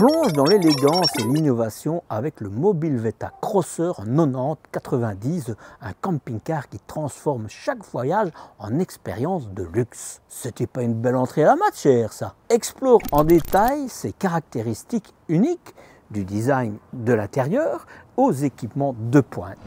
Plonge dans l'élégance et l'innovation avec le Mobile Veta Crosser 90-90, un camping-car qui transforme chaque voyage en expérience de luxe. C'était pas une belle entrée à la matière, ça. Explore en détail ses caractéristiques uniques du design de l'intérieur aux équipements de pointe.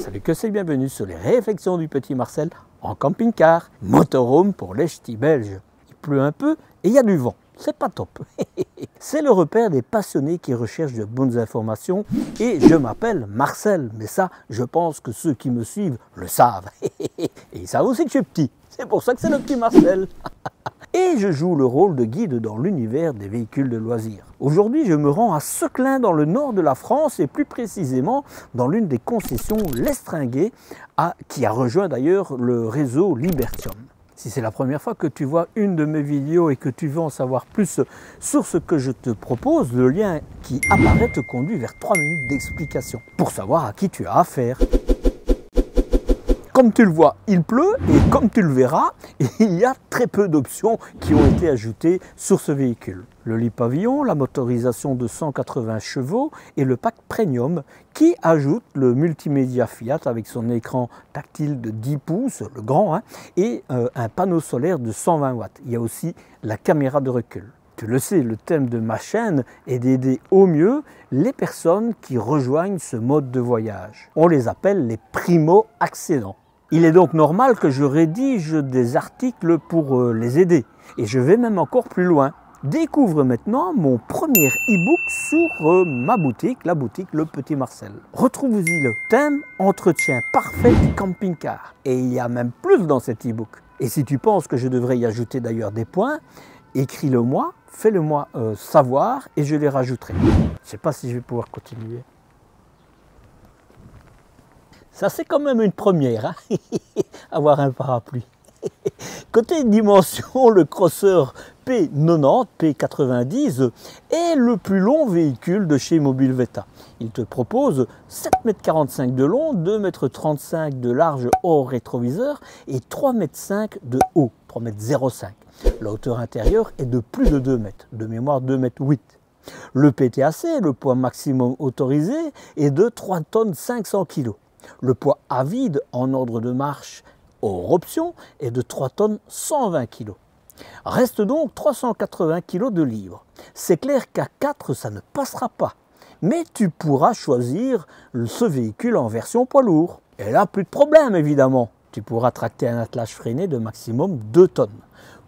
Salut que c'est bienvenue sur les réflexions du petit Marcel en camping-car, motorhome pour les ch'tis belges. Pleut un peu et il y a du vent. C'est pas top. c'est le repère des passionnés qui recherchent de bonnes informations et je m'appelle Marcel. Mais ça, je pense que ceux qui me suivent le savent. et ils savent aussi que je suis petit. C'est pour ça que c'est le petit Marcel. et je joue le rôle de guide dans l'univers des véhicules de loisirs. Aujourd'hui, je me rends à Seclin dans le nord de la France et plus précisément dans l'une des concessions L'Estringuet qui a rejoint d'ailleurs le réseau Libertium. Si c'est la première fois que tu vois une de mes vidéos et que tu veux en savoir plus sur ce que je te propose, le lien qui apparaît te conduit vers 3 minutes d'explication pour savoir à qui tu as affaire. Comme tu le vois, il pleut et comme tu le verras, il y a très peu d'options qui ont été ajoutées sur ce véhicule. Le lit pavillon, la motorisation de 180 chevaux et le pack premium qui ajoute le multimédia Fiat avec son écran tactile de 10 pouces, le grand, hein, et euh, un panneau solaire de 120 watts. Il y a aussi la caméra de recul. Tu le sais, le thème de ma chaîne est d'aider au mieux les personnes qui rejoignent ce mode de voyage. On les appelle les primo-accédants. Il est donc normal que je rédige des articles pour euh, les aider. Et je vais même encore plus loin. Découvre maintenant mon premier e-book sur euh, ma boutique, la boutique Le Petit Marcel. Retrouve-y le thème Entretien parfait du camping-car. Et il y a même plus dans cet e-book. Et si tu penses que je devrais y ajouter d'ailleurs des points, écris-le moi, fais-le moi euh, savoir et je les rajouterai. Je ne sais pas si je vais pouvoir continuer. Ça, c'est quand même une première, hein avoir un parapluie. Côté dimension, le crosser P90, P90 est le plus long véhicule de chez Mobile Veta. Il te propose 7,45 m de long, 2,35 m de large hors rétroviseur et 3,5 m de haut, 3,05 m. La hauteur intérieure est de plus de 2 m, de mémoire 2,8 m. Le PTAC, le poids maximum autorisé, est de 3 tonnes 500 kg. Le poids à vide en ordre de marche hors option est de 3 tonnes 120 kg. Reste donc 380 kg de livres. C'est clair qu'à 4, ça ne passera pas. Mais tu pourras choisir ce véhicule en version poids lourd. Et là, plus de problème évidemment. Tu pourras tracter un attelage freiné de maximum 2 tonnes.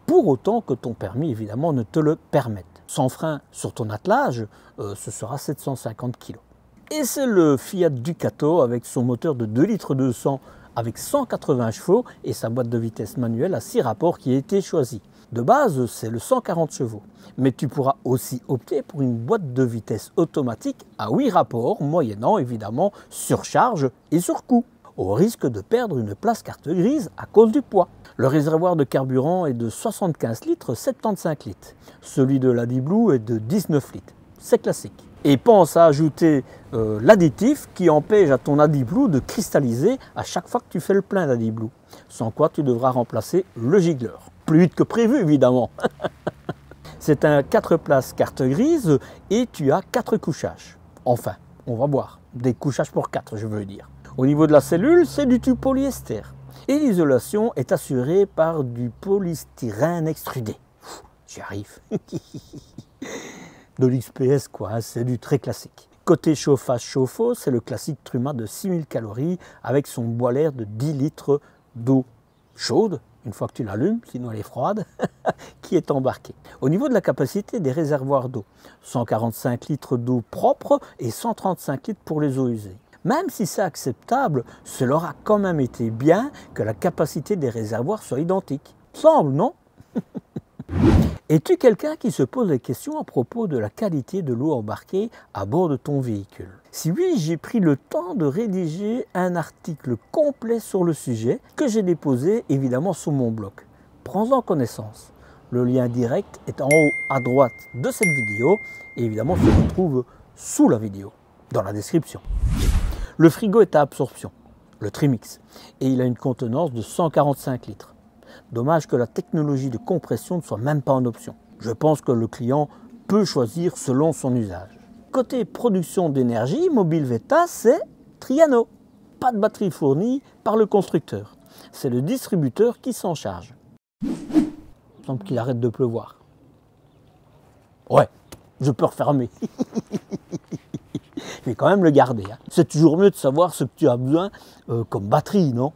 Pour autant que ton permis évidemment ne te le permette. Sans frein sur ton attelage, euh, ce sera 750 kg. Et c'est le Fiat Ducato avec son moteur de 2 litres 200 avec 180 chevaux et sa boîte de vitesse manuelle à 6 rapports qui a été choisi. De base, c'est le 140 chevaux. Mais tu pourras aussi opter pour une boîte de vitesse automatique à 8 rapports, moyennant évidemment surcharge et surcoût, au risque de perdre une place carte grise à cause du poids. Le réservoir de carburant est de 75 litres, 75 litres. Celui de la est de 19 litres. C'est classique et pense à ajouter euh, l'additif qui empêche à ton AdiBlue de cristalliser à chaque fois que tu fais le plein d'AdiBlue. Sans quoi tu devras remplacer le giggler. Plus vite que prévu évidemment. C'est un 4 places carte grise et tu as 4 couchages. Enfin, on va voir. Des couchages pour 4 je veux dire. Au niveau de la cellule, c'est du tube polyester. Et l'isolation est assurée par du polystyrène extrudé. J'y arrive. de l'XPS, quoi. Hein, c'est du très classique. Côté chauffage chauffe-eau, c'est le classique Truma de 6000 calories avec son boiler de 10 litres d'eau chaude, une fois que tu l'allumes, sinon elle est froide, qui est embarqué. Au niveau de la capacité des réservoirs d'eau, 145 litres d'eau propre et 135 litres pour les eaux usées. Même si c'est acceptable, cela aura quand même été bien que la capacité des réservoirs soit identique. Semble, non? Es-tu quelqu'un qui se pose des questions à propos de la qualité de l'eau embarquée à bord de ton véhicule? Si oui, j'ai pris le temps de rédiger un article complet sur le sujet que j'ai déposé évidemment sur mon blog. Prends-en connaissance. Le lien direct est en haut à droite de cette vidéo et évidemment se retrouve sous la vidéo, dans la description. Le frigo est à absorption, le Trimix, et il a une contenance de 145 litres. Dommage que la technologie de compression ne soit même pas en option. Je pense que le client peut choisir selon son usage. Côté production d'énergie, Mobile Veta, c'est Triano. Pas de batterie fournie par le constructeur. C'est le distributeur qui s'en charge. Il semble qu'il arrête de pleuvoir. Ouais, je peux refermer. je vais quand même le garder. Hein. C'est toujours mieux de savoir ce que tu as besoin euh, comme batterie, non?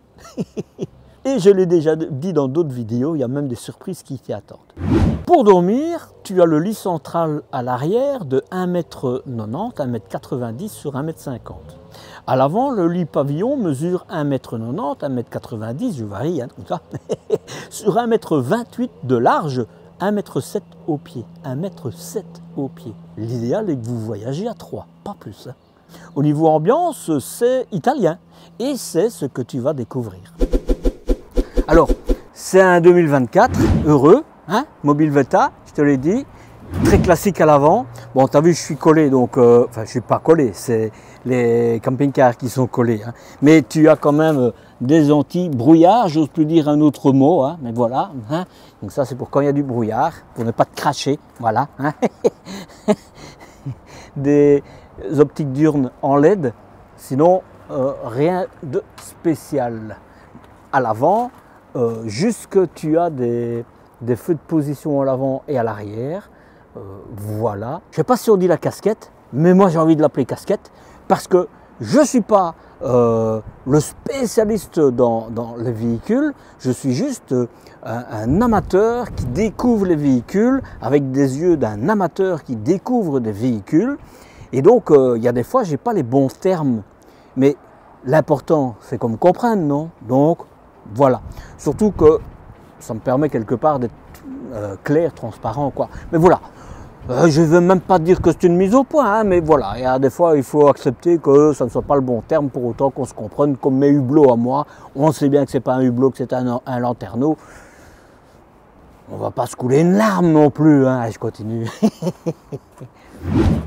Et je l'ai déjà dit dans d'autres vidéos, il y a même des surprises qui t'y attendent. Pour dormir, tu as le lit central à l'arrière de 1m90, 1m90 sur 1m50. À l'avant, le lit pavillon mesure 1m90, 1m90, je varie, hein, sur 1m28 de large, 1m7 au pied. 1m7 au pied. L'idéal est que vous voyagez à 3, pas plus. Hein. Au niveau ambiance, c'est italien et c'est ce que tu vas découvrir. Alors, c'est un 2024, heureux, hein, Mobile Veta, je te l'ai dit, très classique à l'avant. Bon, tu as vu, je suis collé, donc, euh, enfin, je suis pas collé, c'est les camping-cars qui sont collés. Hein. Mais tu as quand même euh, des anti-brouillard, j'ose plus dire un autre mot, hein, mais voilà. Donc ça, c'est pour quand il y a du brouillard, pour ne pas te cracher, voilà. des optiques diurnes en LED, sinon euh, rien de spécial. À l'avant, juste que tu as des, feux de position à l'avant et à l'arrière. Euh, voilà. Je ne sais pas si on dit la casquette, mais moi j'ai envie de l'appeler casquette parce que je ne suis pas euh, le spécialiste dans, les véhicules, je suis juste un, amateur qui découvre les véhicules avec des yeux d'un amateur qui découvre des véhicules. Et donc, il y a des fois, je n'ai pas les bons termes. Mais l'important, c'est qu'on me comprenne, non? Donc, voilà. Surtout que ça me permet quelque part d'être euh, clair, transparent, quoi. Mais voilà. Euh, je ne veux même pas dire que c'est une mise au point, hein, mais voilà, il y a des fois il faut accepter que ça ne soit pas le bon terme pour autant qu'on se comprenne comme mes hublots à moi. On sait bien que c'est pas un hublot, que c'est un, un, lanterneau. On va pas se couler une larme non plus, hein. je continue.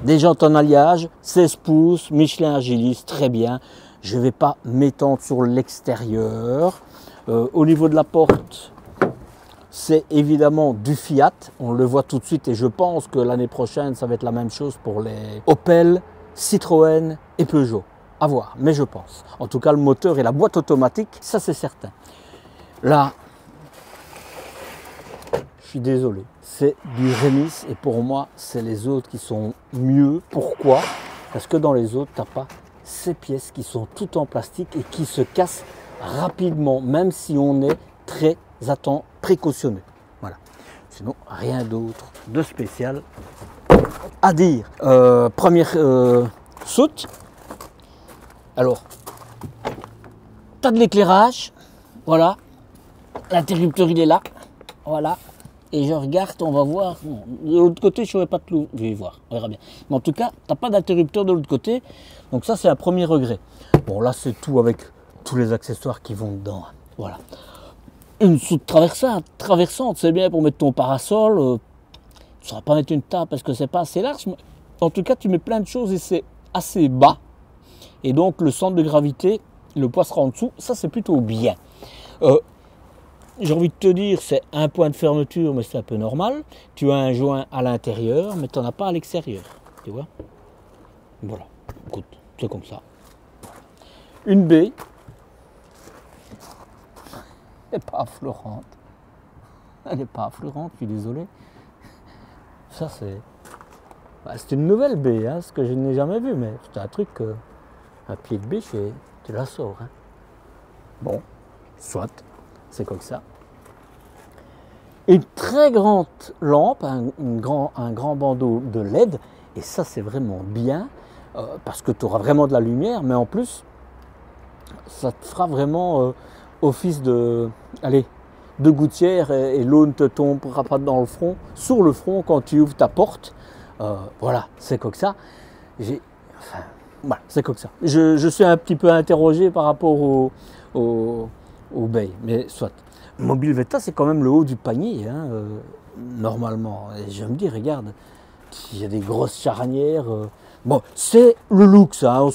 Des jantes en alliage, 16 pouces, Michelin Agilis, très bien. Je ne vais pas m'étendre sur l'extérieur. Euh, au niveau de la porte, c'est évidemment du Fiat. On le voit tout de suite et je pense que l'année prochaine, ça va être la même chose pour les Opel, Citroën et Peugeot. À voir, mais je pense. En tout cas, le moteur et la boîte automatique, ça c'est certain. Là, je suis désolé, c'est du Remis et pour moi, c'est les autres qui sont mieux. Pourquoi? Parce que dans les autres, tu n'as pas ces pièces qui sont toutes en plastique et qui se cassent rapidement, même si on est très attent, précautionneux. Voilà. Sinon, rien d'autre de spécial à dire. Euh, première euh, saute. Alors, tu as de l'éclairage. Voilà. L'interrupteur, il est là. Voilà. Et je regarde, on va voir. de l'autre côté, je ne pas tout. Je voir, on verra bien. Mais en tout cas, tu n'as pas d'interrupteur de l'autre côté. Donc ça, c'est un premier regret. Bon, là, c'est tout avec tous les accessoires qui vont dedans. Voilà. Une soute traversante, traversante c'est bien pour mettre ton parasol. Tu ne sauras pas mettre une table parce que c'est pas assez large. en tout cas, tu mets plein de choses et c'est assez bas. Et donc, le centre de gravité, le poids sera en dessous. Ça, c'est plutôt bien. Euh, j'ai envie de te dire, c'est un point de fermeture, mais c'est un peu normal. Tu as un joint à l'intérieur, mais tu n'en as pas à l'extérieur. Tu vois? Voilà. Écoute, c'est comme ça. Une baie n'est pas affleurante. Elle n'est pas affleurante, je suis désolé. Ça, c'est. Bah, c'est une nouvelle baie, hein, ce que je n'ai jamais vu, mais c'est un truc. que un pied de baie, tu la sors. Hein. Bon, soit, c'est comme ça. Une très grande lampe, un, grand, un grand bandeau de LED, et ça, c'est vraiment bien, euh, parce que tu auras vraiment de la lumière, mais en plus, ça te fera vraiment euh, office de, allez, de gouttière et, l'eau ne te tombera pas dans le front, sur le front quand tu ouvres ta porte. Euh, voilà, c'est comme ça. J'ai, voilà, c'est comme ça. Je, suis un petit peu interrogé par rapport au, au, mais soit. Mobile Veta, c'est quand même le haut du panier, hein, euh, normalement. Et je me dis, regarde, il y a des grosses charnières, Bon, c'est le look, ça. hein.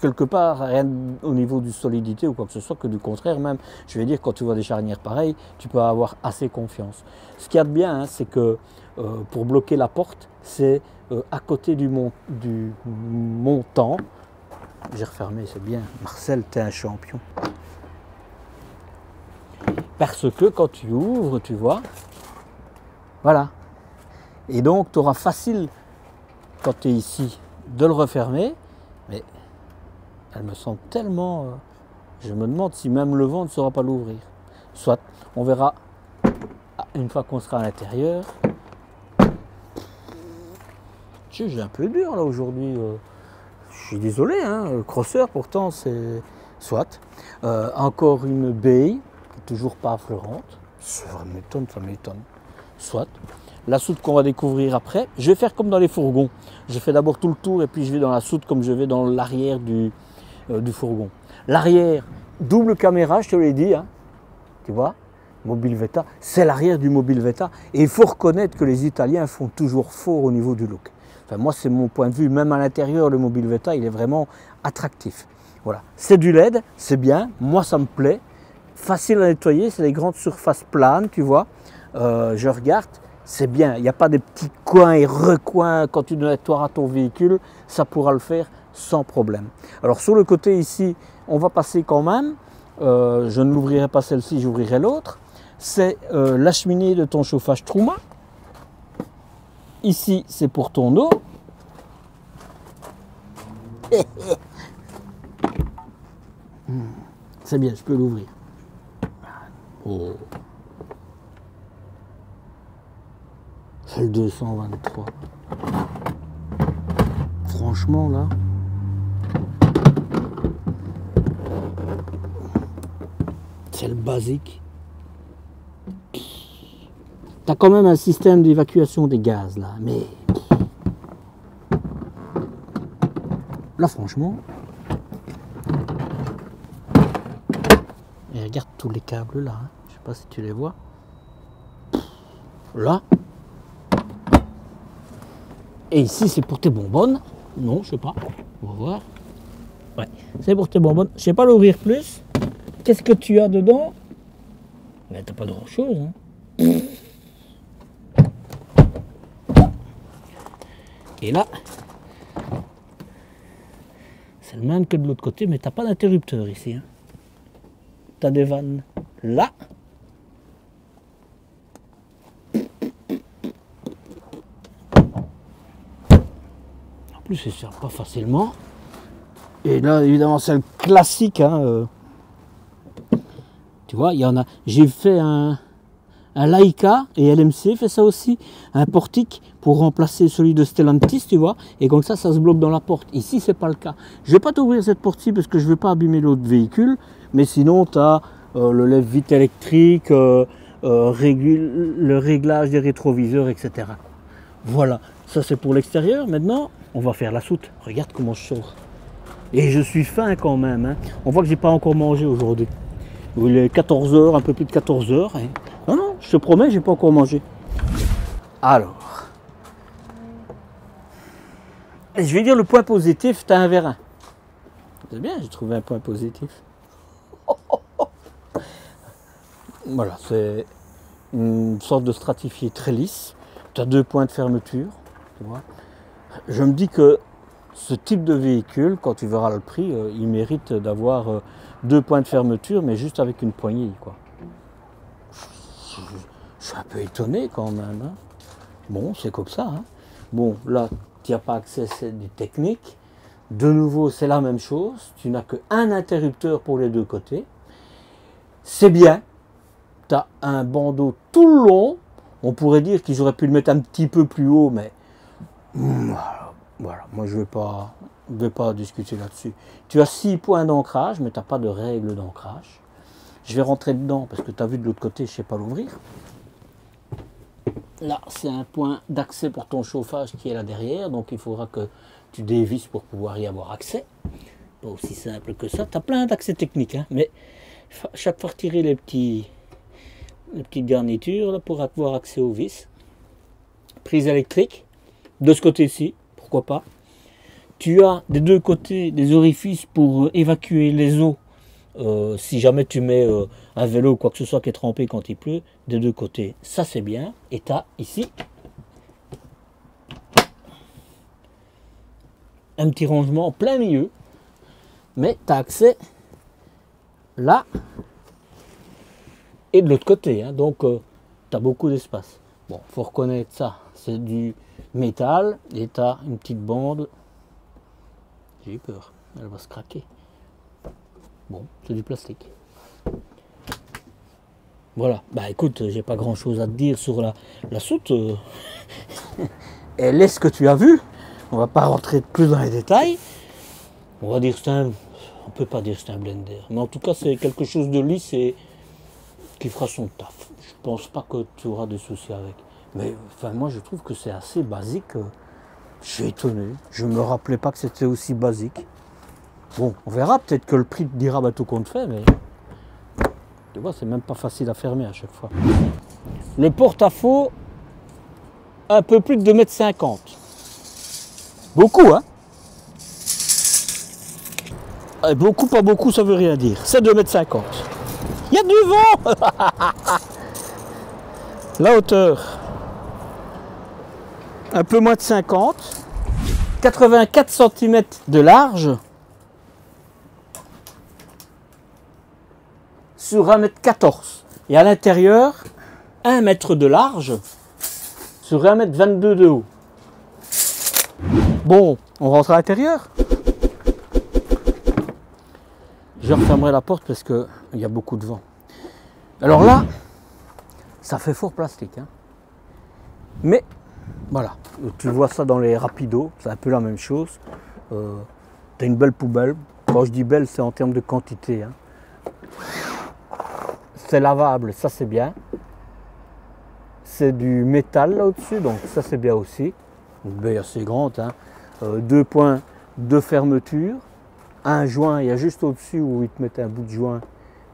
Quelque part, rien au niveau du solidité ou quoi que ce soit, que du contraire même. Je vais dire, quand tu vois des charnières pareilles, tu peux avoir assez confiance. Ce qu'il y a de bien, hein, c'est que euh, pour bloquer la porte, c'est euh, à côté du, du montant. J'ai refermé, c'est bien. Marcel, t'es un champion. Parce que quand tu ouvres, tu vois, voilà. Et donc, tu auras facile, quand tu es ici, de le refermer. Mais elle me semble tellement... euh, je me demande si même le vent ne saura pas l'ouvrir. Soit, on verra ah, une fois qu'on sera à l'intérieur. J'ai un peu dur là aujourd'hui. euh. Je suis désolé, hein, le crosseur pourtant c'est... Soit. Euh, encore une baie, toujours pas affleurante. Ça m'étonne, ça m'étonne. Soit. La soute qu'on va découvrir après. Je vais faire comme dans les fourgons. Je fais d'abord tout le tour et puis je vais dans la soute comme je vais dans l'arrière du, euh, du fourgon. L'arrière, double caméra, je te l'ai dit. hein. Tu vois? Mobile Veta, c'est l'arrière du Mobile Veta. Et il faut reconnaître que les Italiens font toujours fort au niveau du look. Enfin, moi, c'est mon point de vue. Même à l'intérieur, le Mobile Veta, il est vraiment attractif. Voilà. C'est du LED, c'est bien. Moi, ça me plaît. Facile à nettoyer, c'est des grandes surfaces planes, tu vois. Euh, je regarde, c'est bien. Il n'y a pas des petits coins et recoins quand tu nettoieras ton véhicule. Ça pourra le faire sans problème. Alors, sur le côté ici, on va passer quand même. Euh, je ne l'ouvrirai pas celle-ci, j'ouvrirai l'autre. C'est euh, la cheminée de ton chauffage Trouma. Ici, c'est pour ton eau. Hmm, C'est bien, je peux l'ouvrir. Oh. C'est le 223. Franchement, là. C'est le basique. T'as quand même un système d'évacuation des gaz là, mais là franchement, et regarde tous les câbles là, hein. je sais pas si tu les vois. Là. Et ici c'est pour tes bonbonnes. Non, je sais pas. On va voir. Ouais, c'est pour tes bonbonnes. Je sais pas l'ouvrir plus. Qu'est-ce que tu as dedans? Mais t'as pas grand chose. Hein. Et là, c'est le même que de l'autre côté, mais t'as pas d'interrupteur ici. Hein. T'as des vannes là. Plus, il ne sert pas facilement. Et là, évidemment, c'est le classique. hein, euh. Tu vois, il y en a. J'ai fait un, un Laika et LMC fait ça aussi, un portique pour remplacer celui de Stellantis, tu vois, et comme ça, ça se bloque dans la porte. Ici, c'est pas le cas. Je vais pas t'ouvrir cette porte-ci parce que je veux pas abîmer l'autre véhicule, mais sinon, tu as le lève-vite électrique, euh, euh, le réglage des rétroviseurs, etc. Voilà, ça c'est pour l'extérieur. Maintenant, on va faire la soute. Regarde comment je sors. Et je suis faim quand même. hein. On voit que j'ai pas encore mangé aujourd'hui. Il est 14h, un peu plus de 14h. Non, non, je te promets, j'ai pas encore mangé. Alors. Je vais dire le point positif, tu as un vérin. C'est bien, j'ai trouvé un point positif. Voilà, c'est une sorte de stratifié très lisse. Tu as deux points de fermeture. tu vois. Je me dis que ce type de véhicule, quand tu verras le prix, euh, il mérite d'avoir euh, deux points de fermeture, mais juste avec une poignée. Je, suis un peu étonné quand même. hein. Bon, c'est comme ça. hein. Bon, là, tu n'as pas accès, c'est du technique. De nouveau, c'est la même chose. Tu n'as qu'un interrupteur pour les deux côtés. C'est bien. Tu as un bandeau tout le long. On pourrait dire qu'ils auraient pu le mettre un petit peu plus haut, mais voilà. Voilà. moi je ne vais, pas- je vais pas discuter là-dessus. Tu as six points d'ancrage, mais tu n'as pas de règle d'ancrage. Je vais rentrer dedans parce que tu as vu de l'autre côté, je ne sais pas l'ouvrir. Là, c'est un point d'accès pour ton chauffage qui est là derrière, donc il faudra que tu dévisses pour pouvoir y avoir accès. Pas aussi simple que ça. Tu as plein d'accès techniques, hein, mais chaque fois retirer les, petits, les petites garnitures pour avoir accès aux vis. Prise électrique, de ce côté-ci, pourquoi pas. Tu as des deux côtés des orifices pour euh, évacuer les eaux. Euh, si jamais tu mets euh, un vélo ou quoi que ce soit qui est trempé quand il pleut, des deux côtés, ça c'est bien. Et tu as ici un petit rangement en plein milieu, mais tu as accès là et de l'autre côté, hein. donc tu as beaucoup d'espace. Bon, faut reconnaître ça, c'est du métal et tu une petite bande j'ai eu peur. Elle va se craquer. Bon, c'est du plastique. Voilà. Bah écoute, j'ai pas grand chose à te dire sur la, la soute. Elle est ce que tu as vu. On va pas rentrer plus dans les détails. On va dire c'est un. On peut pas dire c'est un blender. Mais en tout cas, c'est quelque chose de lisse et qui fera son taf. Je pense pas que tu auras des soucis avec. Mais enfin, moi, je trouve que c'est assez basique. Euh, je suis étonné. Je ne me rappelais pas que c'était aussi basique. Bon, on verra. Peut-être que le prix dira bah, tout compte fait, mais tu vois, c'est même pas facile à fermer à chaque fois. Le porte-à-faux, un peu plus de 2,50 m. Beaucoup, hein eh, Beaucoup, pas beaucoup, ça veut rien dire. C'est 2,50 m. Il y a du vent La hauteur, un peu moins de 50, 84 cm de large sur 1m14 et à l'intérieur 1 m de large sur 1m22 de haut. Bon, on rentre à l'intérieur. Je refermerai la porte parce qu'il y a beaucoup de vent. Alors là, ça fait fort plastique. Hein. Mais voilà, tu vois ça dans les rapidos, c'est un peu la même chose. Euh, tu as une belle poubelle. Quand je dis belle, c'est en termes de quantité. Hein. C'est lavable, ça c'est bien. C'est du métal là au-dessus, donc ça c'est bien aussi. Une baie assez grande. Hein. Euh, deux points de fermeture. Un joint, il y a juste au-dessus où ils te mettent un bout de joint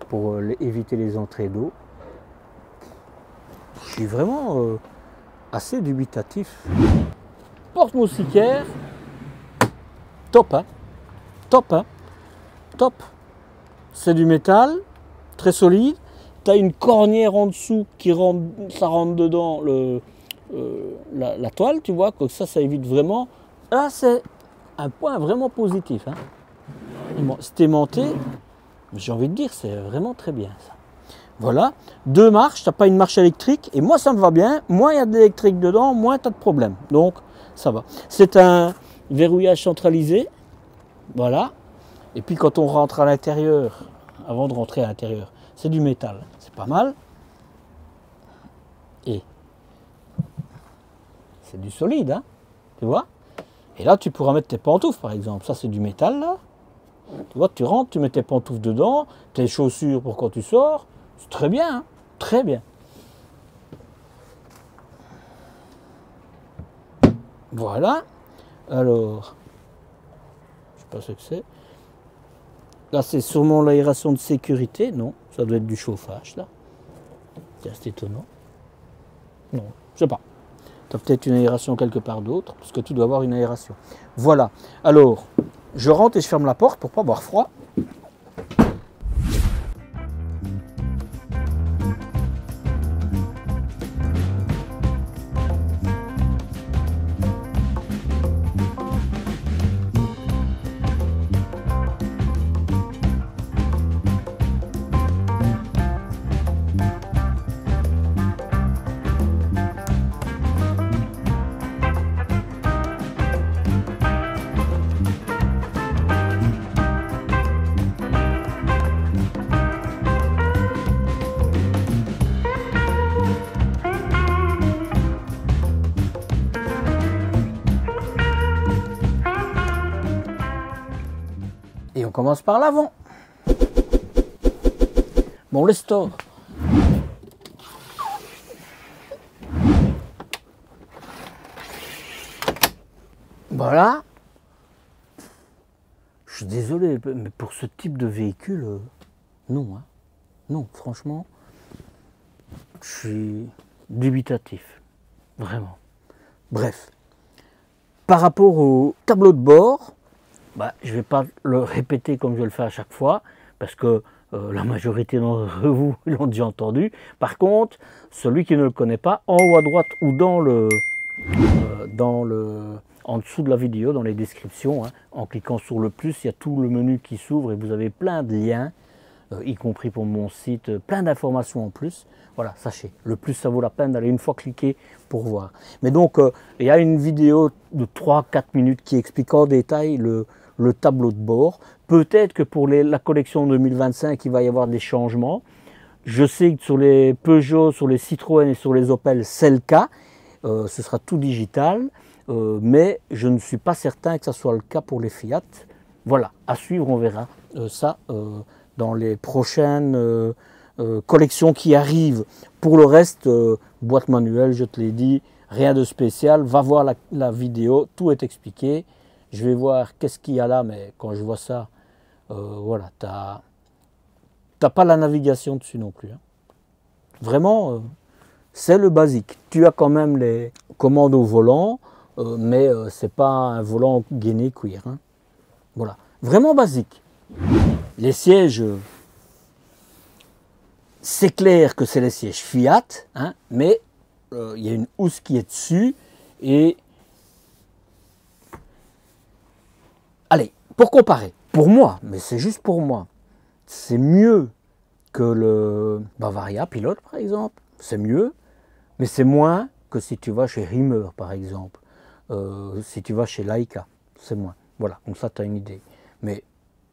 pour euh, éviter les entrées d'eau. Je suis vraiment assez dubitatif. Porte moustiquaire, top, hein top, hein top. C'est du métal, très solide. Tu as une cornière en dessous qui rentre, ça rentre dedans le, euh, la, toile, tu vois, que ça, ça évite vraiment. Là, c'est un point vraiment positif. Hein. C'est aimanté, j'ai envie de dire, c'est vraiment très bien ça. Voilà, deux marches, tu n'as pas une marche électrique, et moi ça me va bien, moins il y a de l'électrique dedans, moins tu de problème. Donc ça va. C'est un verrouillage centralisé, voilà. Et puis quand on rentre à l'intérieur, avant de rentrer à l'intérieur, c'est du métal, c'est pas mal. Et c'est du solide, hein, tu vois? Et là tu pourras mettre tes pantoufles par exemple, ça c'est du métal là. Tu vois, tu rentres, tu mets tes pantoufles dedans, tes chaussures pour quand tu sors, très bien, hein. très bien. Voilà. Alors, je sais pas ce que c'est. Là, c'est sûrement l'aération de sécurité. Non, ça doit être du chauffage, là. C'est étonnant. Non, je sais pas. Tu as peut-être une aération quelque part d'autre, parce que tu dois avoir une aération. Voilà. Alors, je rentre et je ferme la porte pour pas avoir froid. Commence par l'avant. Bon, le store. Voilà. Je suis désolé, mais pour ce type de véhicule, non. Hein. Non, franchement, je suis dubitatif. Vraiment. Bref. Par rapport au tableau de bord, bah, je ne vais pas le répéter comme je le fais à chaque fois, parce que euh, la majorité d'entre vous l'ont déjà entendu. Par contre, celui qui ne le connaît pas, en haut à droite ou dans le, euh, dans le, en dessous de la vidéo, dans les descriptions, hein, en cliquant sur le plus, il y a tout le menu qui s'ouvre et vous avez plein de liens, euh, y compris pour mon site, plein d'informations en plus. Voilà, sachez, le plus ça vaut la peine d'aller une fois cliquer pour voir. Mais donc, il y a une vidéo de 3-4 minutes qui explique en détail le, le tableau de bord. Peut-être que pour la collection 2025, il va y avoir des changements. Je sais que sur les Peugeot, sur les Citroën et sur les Opel, c'est le cas. Euh, ce sera tout digital. Euh, mais je ne suis pas certain que ce soit le cas pour les Fiat. Voilà, à suivre, on verra euh, ça dans les prochaines collections qui arrivent. Pour le reste, boîte manuelle, je te l'ai dit, rien de spécial. Va voir la vidéo, tout est expliqué je vais voir qu'est-ce qu'il y a là, mais quand je vois ça, euh, voilà, tu n'as pas la navigation dessus non plus. Hein. Vraiment, euh, c'est le basique. Tu as quand même les commandes au volant, euh, mais ce n'est pas un volant gainé cuir. Hein. Voilà, vraiment basique. Les sièges, c'est clair que c'est les sièges Fiat, hein, mais il y a une housse qui est dessus et Allez, pour comparer, pour moi, mais c'est juste pour moi, c'est mieux que le Bavaria Pilote, par exemple. C'est mieux, mais c'est moins que si tu vas chez Rimmer, par exemple. Euh, si tu vas chez Laika, c'est moins. Voilà, comme ça, tu une idée. Mais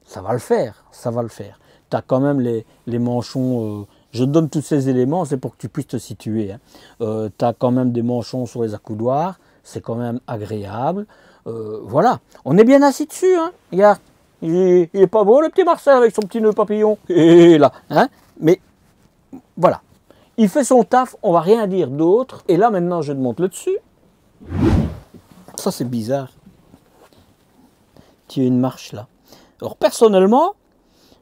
ça va le faire, ça va le faire. Tu as quand même les, manchons. Euh, je te donne tous ces éléments, c'est pour que tu puisses te situer. Hein. Euh, tu as quand même des manchons sur les accoudoirs, c'est quand même agréable. Euh, voilà, on est bien assis dessus. Hein. Regarde, il est, pas beau le petit Marcel avec son petit nœud papillon. Et là, hein Mais voilà, il fait son taf, on va rien dire d'autre. Et là maintenant, je te montre le dessus. Ça c'est bizarre. Tu as une marche là. Alors personnellement,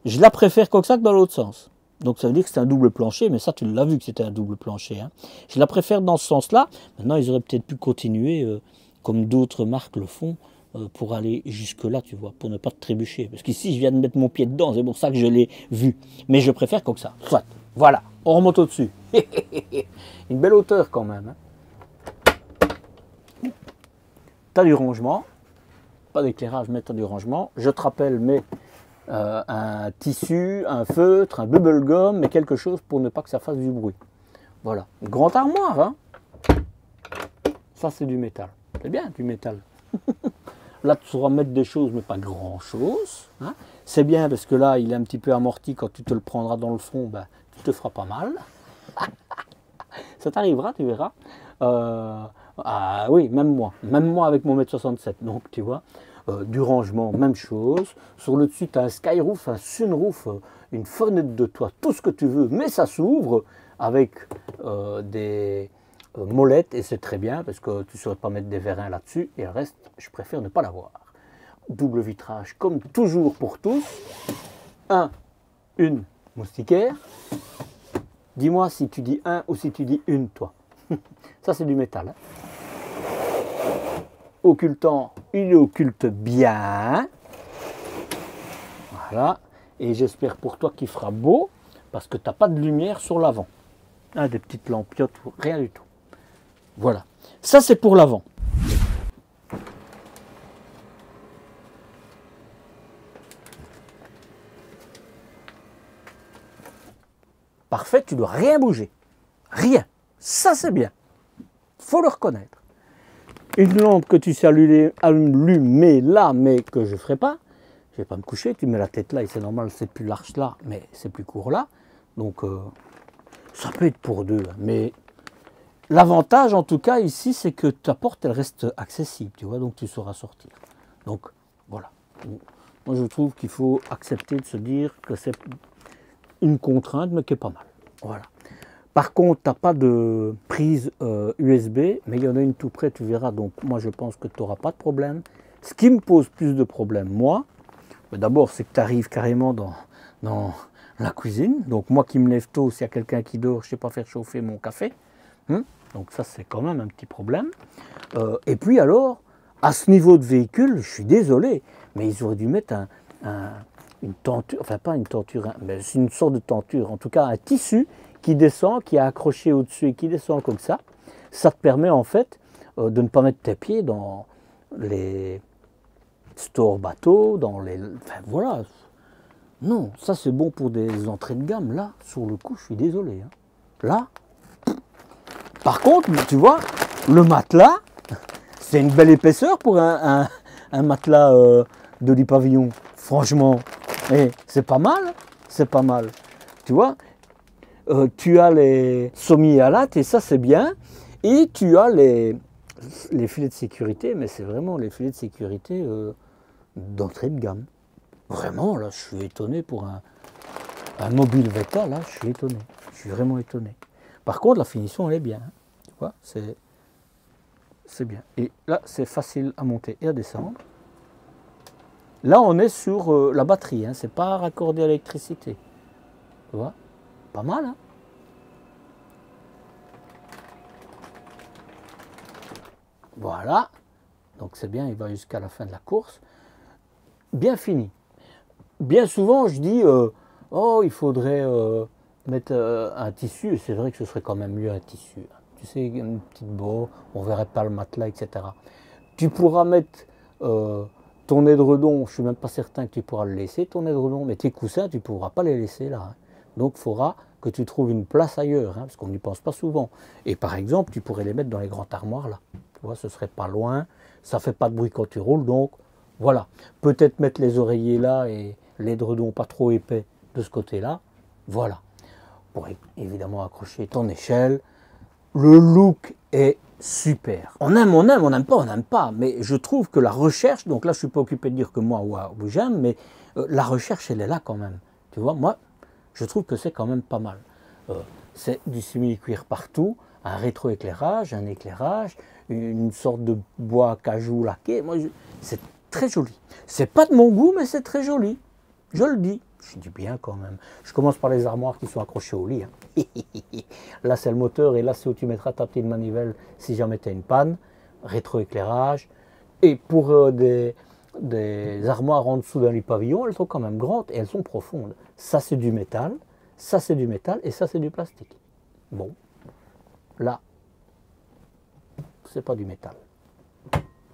je la préfère comme ça que dans l'autre sens. Donc ça veut dire que c'est un double plancher, mais ça tu l'as vu que c'était un double plancher. Hein. Je la préfère dans ce sens-là. Maintenant, ils auraient peut-être pu continuer. Euh, comme d'autres marques le font, euh, pour aller jusque-là, tu vois, pour ne pas te trébucher. Parce qu'ici, je viens de mettre mon pied dedans, c'est pour ça que je l'ai vu. Mais je préfère comme ça. Soit, voilà, on remonte au-dessus. Une belle hauteur quand même. Hein. Tu as du rangement, pas d'éclairage, mais tu as du rangement. Je te rappelle, mais euh, un tissu, un feutre, un bubble gum, mais quelque chose pour ne pas que ça fasse du bruit. Voilà. Grand armoire, hein Ça, c'est du métal. C'est bien du métal. là, tu sauras mettre des choses, mais pas grand-chose. Hein. c'est bien parce que là, il est un petit peu amorti. Quand tu te le prendras dans le front, ben, tu te feras pas mal. Ça t'arrivera, tu verras. Euh, ah oui, même moi. Même moi avec mon mètre 67. Donc, tu vois, euh, du rangement, même chose. Sur le dessus, tu as un skyroof, un sunroof, euh, une fenêtre de toit, tout ce que tu veux, mais ça s'ouvre avec des euh, molette et c'est très bien parce que tu ne saurais pas mettre des vérins là-dessus et le reste, je préfère ne pas l'avoir. Double vitrage comme toujours pour tous. Un, une moustiquaire. Dis-moi si tu dis un ou si tu dis une, toi. Ça, c'est du métal. Hein. Occultant, il occulte bien. Voilà. Et j'espère pour toi qu'il fera beau parce que tu n'as pas de lumière sur l'avant. Un des petites lampiotes, rien du tout. Voilà. Ça, c'est pour l'avant. Parfait, tu ne dois rien bouger. Rien. Ça, c'est bien. faut le reconnaître. Une lampe que tu sais allumer là, mais que je ne ferai pas. Je ne vais pas me coucher, tu mets la tête là, et c'est normal, c'est plus large là, mais c'est plus court là. Donc, euh, ça peut être pour deux, hein. mais L'avantage, en tout cas, ici, c'est que ta porte, elle reste accessible, tu vois, donc tu sauras sortir. Donc, voilà. Moi, je trouve qu'il faut accepter de se dire que c'est une contrainte, mais qui est pas mal. Voilà. Par contre, tu n'as pas de prise USB, euh, mais il y en a une tout près, tu verras. Donc, moi, je pense que tu n'auras pas de problème. Ce qui me pose plus de problèmes, moi, d'abord, c'est que tu arrives carrément dans, dans la cuisine. Donc, moi qui me lève tôt, s'il y a quelqu'un qui dort, je ne sais pas faire chauffer mon café. Hein donc ça, c'est quand même un petit problème. Euh, et puis alors, à ce niveau de véhicule, je suis désolé, mais ils auraient dû mettre un, une tenture, enfin pas une tenture, mais c'est une sorte de tenture, en tout cas un tissu qui descend, qui est accroché au-dessus et qui descend comme ça. Ça te permet en fait euh, de ne pas mettre tes pieds dans les stores bateaux, dans les... Enfin voilà. Non, ça c'est bon pour des entrées de gamme. Là, sur le coup, je suis désolé. Hein. Là, par contre, tu vois, le matelas, c'est une belle épaisseur pour un, matelas euh, de lit pavillon. Franchement, et c'est pas mal, c'est pas mal. Tu vois, euh, tu as les sommiers à latte et ça c'est bien. Et tu as les, les filets de sécurité, mais c'est vraiment les filets de sécurité euh, d'entrée de gamme. Vraiment, là, je suis étonné pour un, un mobile Veta, là, je suis étonné. Je suis vraiment étonné. Par contre, la finition, elle est bien. Hein. Tu vois, c'est, bien. Et là, c'est facile à monter et à descendre. Là, on est sur euh, la batterie, hein, c'est pas raccordé à l'électricité. Tu vois Pas mal, hein Voilà. Donc c'est bien, il va jusqu'à la fin de la course. Bien fini. Bien souvent, je dis, euh, oh, il faudrait euh, mettre un tissu. C'est vrai que ce serait quand même mieux un tissu. Tu sais, une petite boue, on verrait pas le matelas, etc. Tu pourras mettre ton édredon, je ne suis même pas certain que tu pourras le laisser, ton édredon, mais tes coussins, tu ne pourras pas les laisser là. Hein. Donc il faudra que tu trouves une place ailleurs, hein, parce qu'on n'y pense pas souvent. Et par exemple, tu pourrais les mettre dans les grandes armoires là. Tu vois, ce serait pas loin, ça ne fait pas de bruit quand tu roules, donc voilà. Peut-être mettre les oreillers là et l'édredon pas trop épais de ce côté-là. Voilà. Évidemment accrocher ton échelle. Le look est super. On aime, on aime, on n'aime pas, on n'aime pas. Mais je trouve que la recherche, donc là je suis pas occupé de dire que moi ou j'aime, mais euh, la recherche elle est là quand même. Tu vois, moi je trouve que c'est quand même pas mal. Euh, c'est du simili-cuir partout, un rétroéclairage, un éclairage, une sorte de bois cajou laqué. Moi, c'est très joli. C'est pas de mon goût, mais c'est très joli. Je le dis. Je dis bien quand même. Je commence par les armoires qui sont accrochées au lit. Hein. là, c'est le moteur et là, c'est où tu mettras ta petite manivelle si jamais tu as une panne. Rétroéclairage. Et pour euh, des, des, armoires en dessous d'un lit pavillon, elles sont quand même grandes et elles sont profondes. Ça, c'est du métal. Ça, c'est du métal et ça, c'est du plastique. Bon. Là, c'est pas du métal.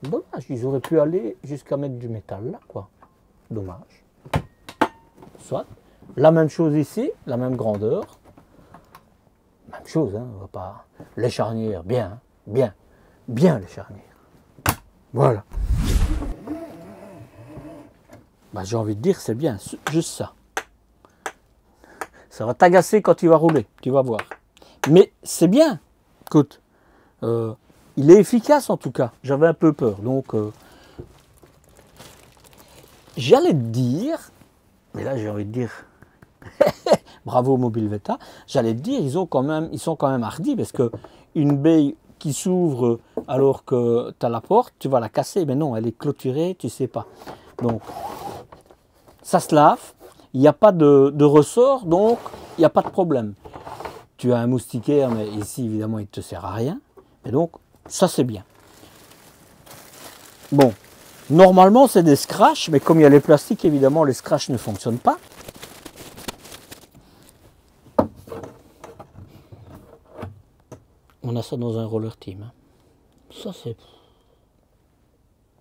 Dommage, ils auraient pu aller jusqu'à mettre du métal là, quoi. Dommage soit. La même chose ici, la même grandeur. Même chose, hein, on va pas. Les charnières, bien, bien, bien les charnières. Voilà. Bah, J'ai envie de dire, c'est bien, juste ça. Ça va t'agacer quand tu vas rouler, tu vas voir. Mais c'est bien. Écoute, euh, il est efficace en tout cas. J'avais un peu peur. Donc, euh, j'allais te dire, mais là, j'ai envie de dire, bravo Mobile Veta. J'allais te dire, ils, ont quand même, ils sont quand même hardis parce que une baie qui s'ouvre alors que tu as la porte, tu vas la casser. Mais non, elle est clôturée, tu sais pas. Donc, ça se lave. Il n'y a pas de, ressort, donc il n'y a pas de problème. Tu as un moustiquaire, mais ici, évidemment, il ne te sert à rien. Et donc, ça, c'est bien. Bon, Normalement, c'est des scratchs, mais comme il y a les plastiques, évidemment, les scratchs ne fonctionnent pas. On a ça dans un roller team. Hein. Ça, c'est...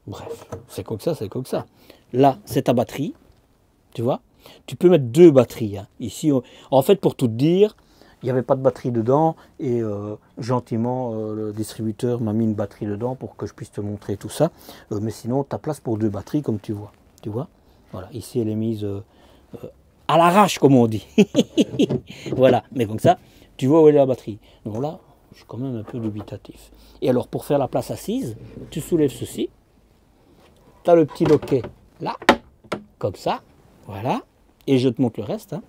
Bref, c'est comme ça, c'est comme ça. Là, c'est ta batterie, tu vois. Tu peux mettre deux batteries. Hein. Ici, en fait, pour tout dire, il n'y avait pas de batterie dedans et euh, gentiment euh, le distributeur m'a mis une batterie dedans pour que je puisse te montrer tout ça. Euh, mais sinon, tu as place pour deux batteries comme tu vois. Tu vois? Voilà, ici elle est mise à l'arrache comme on dit. voilà, mais comme ça, tu vois où est la batterie. Donc là, je suis quand même un peu dubitatif. Et alors pour faire la place assise, tu soulèves ceci. Tu as le petit loquet là, comme ça. Voilà. Et je te montre le reste. Hein.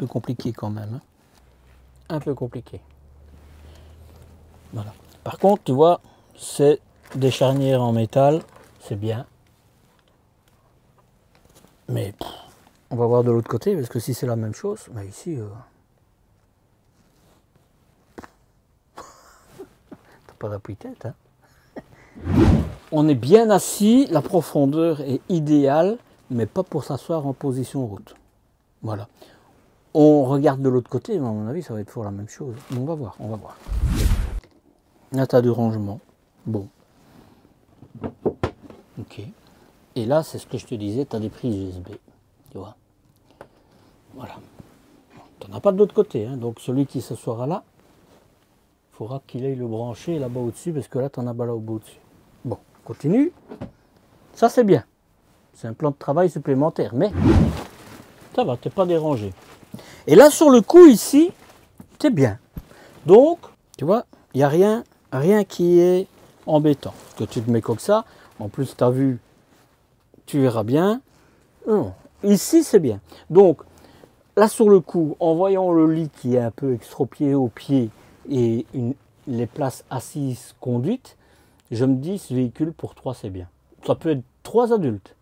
Peu compliqué quand même. Hein. Un peu compliqué. Voilà. Par contre, tu vois, c'est des charnières en métal, c'est bien. Mais on va voir de l'autre côté, parce que si c'est la même chose, bah ici... Euh... T'as pas d'appui-tête, hein On est bien assis, la profondeur est idéale, mais pas pour s'asseoir en position route. Voilà. On regarde de l'autre côté, mais à mon avis, ça va être pour la même chose. on va voir, on va voir. Là, tu as du rangement. Bon. Ok. Et là, c'est ce que je te disais, tu as des prises USB. Tu vois Voilà. Tu n'en as pas de l'autre côté. Hein. donc celui qui s'assoira là, il faudra qu'il aille le brancher là-bas au-dessus, parce que là, tu en as pas là au bout dessus. Bon, continue. Ça, c'est bien. C'est un plan de travail supplémentaire, mais ça va, tu n'es pas dérangé. Et là, sur le coup, ici, c'est bien. Donc, tu vois, il n'y a rien, rien qui est embêtant. Que tu te mets comme ça, en plus, tu as vu, tu verras bien. Ici, c'est bien. Donc, là, sur le coup, en voyant le lit qui est un peu extropié au pied et les places assises conduites, je me dis, ce véhicule pour trois, c'est bien. Ça peut être trois adultes.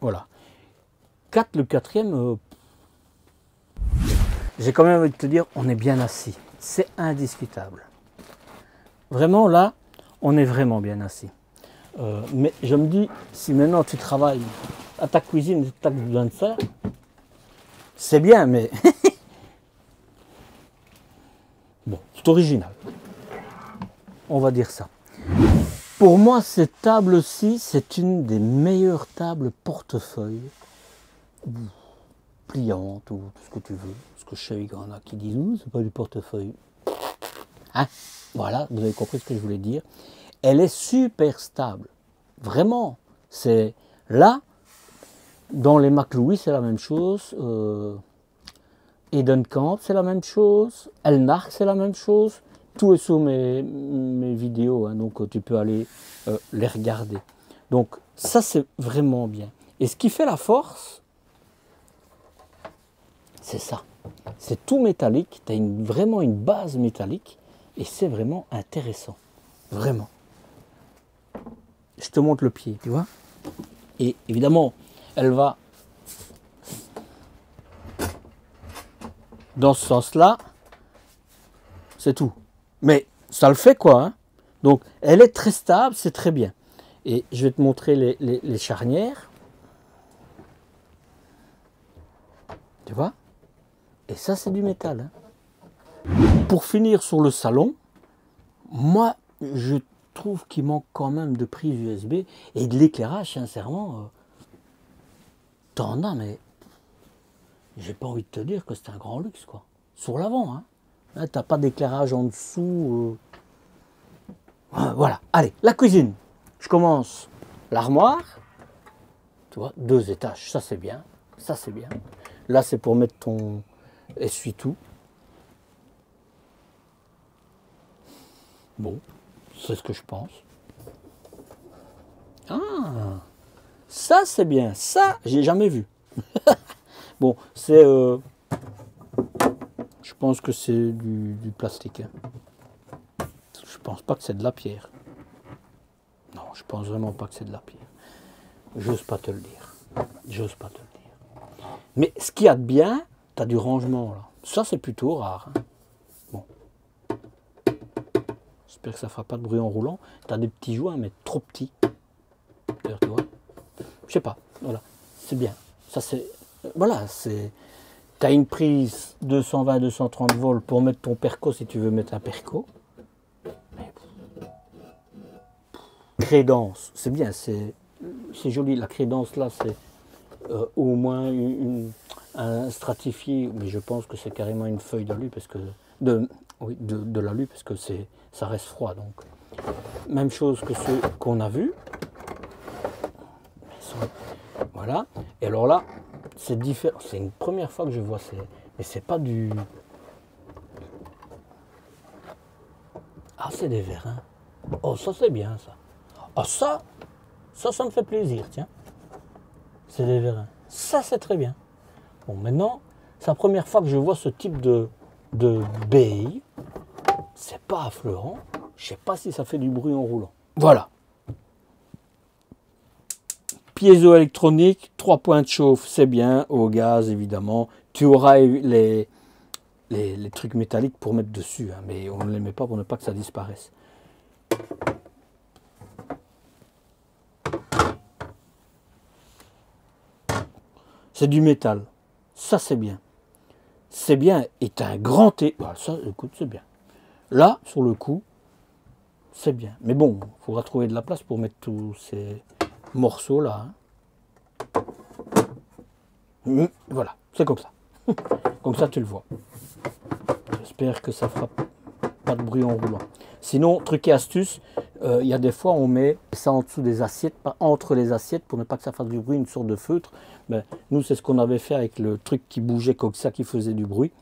Voilà. Quatre, le quatrième, euh, j'ai quand même envie de te dire, on est bien assis. C'est indiscutable. Vraiment, là, on est vraiment bien assis. Euh, mais je me dis, si maintenant tu travailles à ta cuisine, tu as besoin de ça, c'est bien, mais... bon, c'est original. On va dire ça. Pour moi, cette table-ci, c'est une des meilleures tables portefeuille pliante ou tout ce que tu veux. Parce que je sais qu'il y en a qui disent, c'est pas du portefeuille. Hein? Voilà, vous avez compris ce que je voulais dire. Elle est super stable. Vraiment. C'est là, dans les McLouis, c'est la même chose. Euh, Camp, c'est la même chose. Elnark, c'est la même chose. Tout est sur mes, mes vidéos, hein, donc tu peux aller euh, les regarder. Donc ça, c'est vraiment bien. Et ce qui fait la force, c'est ça. C'est tout métallique, tu vraiment une base métallique et c'est vraiment intéressant. Vraiment. Je te montre le pied, tu vois. Et évidemment, elle va dans ce sens-là. C'est tout. Mais ça le fait quoi. Hein. Donc elle est très stable, c'est très bien. Et je vais te montrer les charnières. Tu vois? Et ça, c'est du métal. Hein. Pour finir sur le salon, moi, je trouve qu'il manque quand même de prise USB et de l'éclairage, sincèrement. Euh, t'en as, mais j'ai pas envie de te dire que c'est un grand luxe, quoi. Sur l'avant, hein. T'as pas d'éclairage en dessous. Euh. Voilà. Allez, la cuisine. Je commence l'armoire. Tu vois, deux étages. Ça, c'est bien. Ça, c'est bien. Là, c'est pour mettre ton, essuie tout. Bon, c'est ce que je pense. Ah, ça c'est bien. Ça, j'ai jamais vu. bon, c'est. Euh, je pense que c'est du, plastique. Hein. Je pense pas que c'est de la pierre. Non, je pense vraiment pas que c'est de la pierre. J'ose pas te le dire. J'ose pas te le dire. Mais ce qu'il y a de bien, tu as du rangement là. Ça, c'est plutôt rare. Hein. Bon. J'espère que ça ne fera pas de bruit en roulant. Tu as des petits joints, mais trop petits. D'ailleurs, tu vois. Je sais pas. Voilà. C'est bien. Ça, c'est. Voilà, c'est. Tu une prise 220-230 volts pour mettre ton perco si tu veux mettre un perco. Crédence, c'est bien, c'est joli. La crédence là, c'est euh, au moins une, un stratifié, mais je pense que c'est carrément une feuille d'alu parce que de, oui, de, de l'alu parce que c'est ça reste froid donc. Même chose que ceux qu'on a vus. Voilà. Et alors là, c'est différent. C'est une première fois que je vois ces. Mais c'est pas du. Ah, c'est des vérins. Oh, ça c'est bien ça. Ah, ça, ça, ça me fait plaisir, tiens. C'est des vérins. Ça, c'est très bien. Bon, maintenant, c'est la première fois que je vois ce type de, de baie. C'est pas affleurant. Je sais pas si ça fait du bruit en roulant. Voilà. Piézoélectronique, trois points de chauffe, c'est bien. Au gaz, évidemment. Tu auras les, les, trucs métalliques pour mettre dessus, hein, mais on ne les met pas pour ne pas que ça disparaisse. C'est du métal. Ça, c'est bien. C'est bien. Et un grand... T... Ah, ça, écoute, c'est bien. Là, sur le coup, c'est bien. Mais bon, il faudra trouver de la place pour mettre tous ces morceaux-là. Hein. Hum, voilà, c'est comme ça. comme ça, tu le vois. J'espère que ça fera pas de bruit en roulant. Sinon, truc et astuce, euh, il y a des fois on met ça en dessous des assiettes, pas entre les assiettes pour ne pas que ça fasse du bruit, une sorte de feutre. Nous, c'est ce qu'on avait fait avec le truc qui bougeait comme ça, qui faisait du bruit.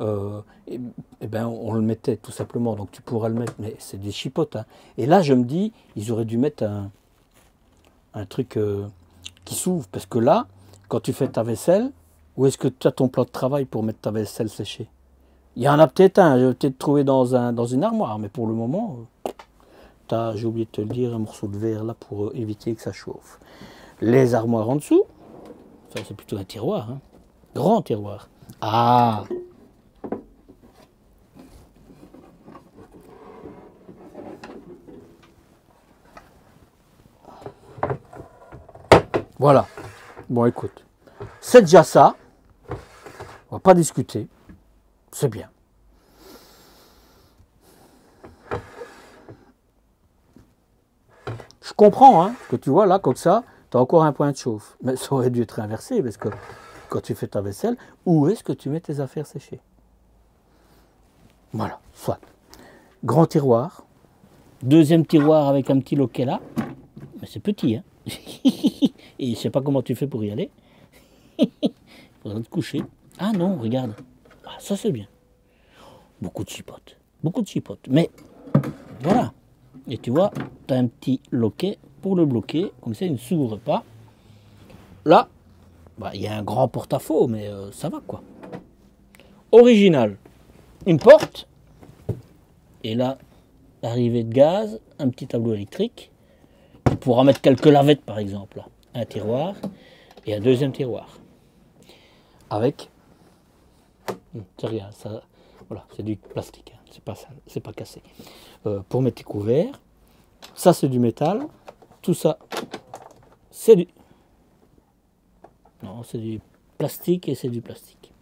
Euh, et, ben, on le mettait tout simplement. Donc tu pourrais le mettre, mais c'est des chipotes. Hein. Et là, je me dis, ils auraient dû mettre un, un truc euh, qui s'ouvre. Parce que là, quand tu fais ta vaisselle, où est-ce que tu as ton plan de travail pour mettre ta vaisselle séchée? Il y en a peut-être un, je vais peut-être trouver dans, un, dans une armoire, mais pour le moment, euh, j'ai oublié de te le dire, un morceau de verre là pour éviter que ça chauffe. Les armoires en dessous, ça c'est plutôt un tiroir, hein. grand tiroir. Ah Voilà. Bon, écoute. C'est déjà ça. On va pas discuter. C'est bien. Je comprends hein, que tu vois là, comme ça, tu as encore un point de chauffe. Mais ça aurait dû être inversé parce que quand tu fais ta vaisselle, où est-ce que tu mets tes affaires séchées? Voilà, soit. Grand tiroir. Deuxième tiroir avec un petit loquet là. Mais c'est petit, hein Et je sais pas comment tu fais pour y aller. Il faudra te coucher. Ah non, regarde. Ah, ça c'est bien. Beaucoup de chipotes. Beaucoup de chipotes. Mais voilà. Et tu vois, tu as un petit loquet pour le bloquer. Comme ça, il ne s'ouvre pas. Là, bah, il y a un grand porte-à-faux, mais euh, ça va quoi. Original. Une porte. Et là, arrivée de gaz, un petit tableau électrique. Tu pourras mettre quelques lavettes par exemple. Un tiroir et un deuxième tiroir. Avec. Hmm, c'est rien, ça. C'est du plastique, hein. c'est pas cassé. Euh, pour mettre tes couverts. Ça c'est du métal. Tout ça, c'est du. Non, c'est du plastique et c'est du plastique.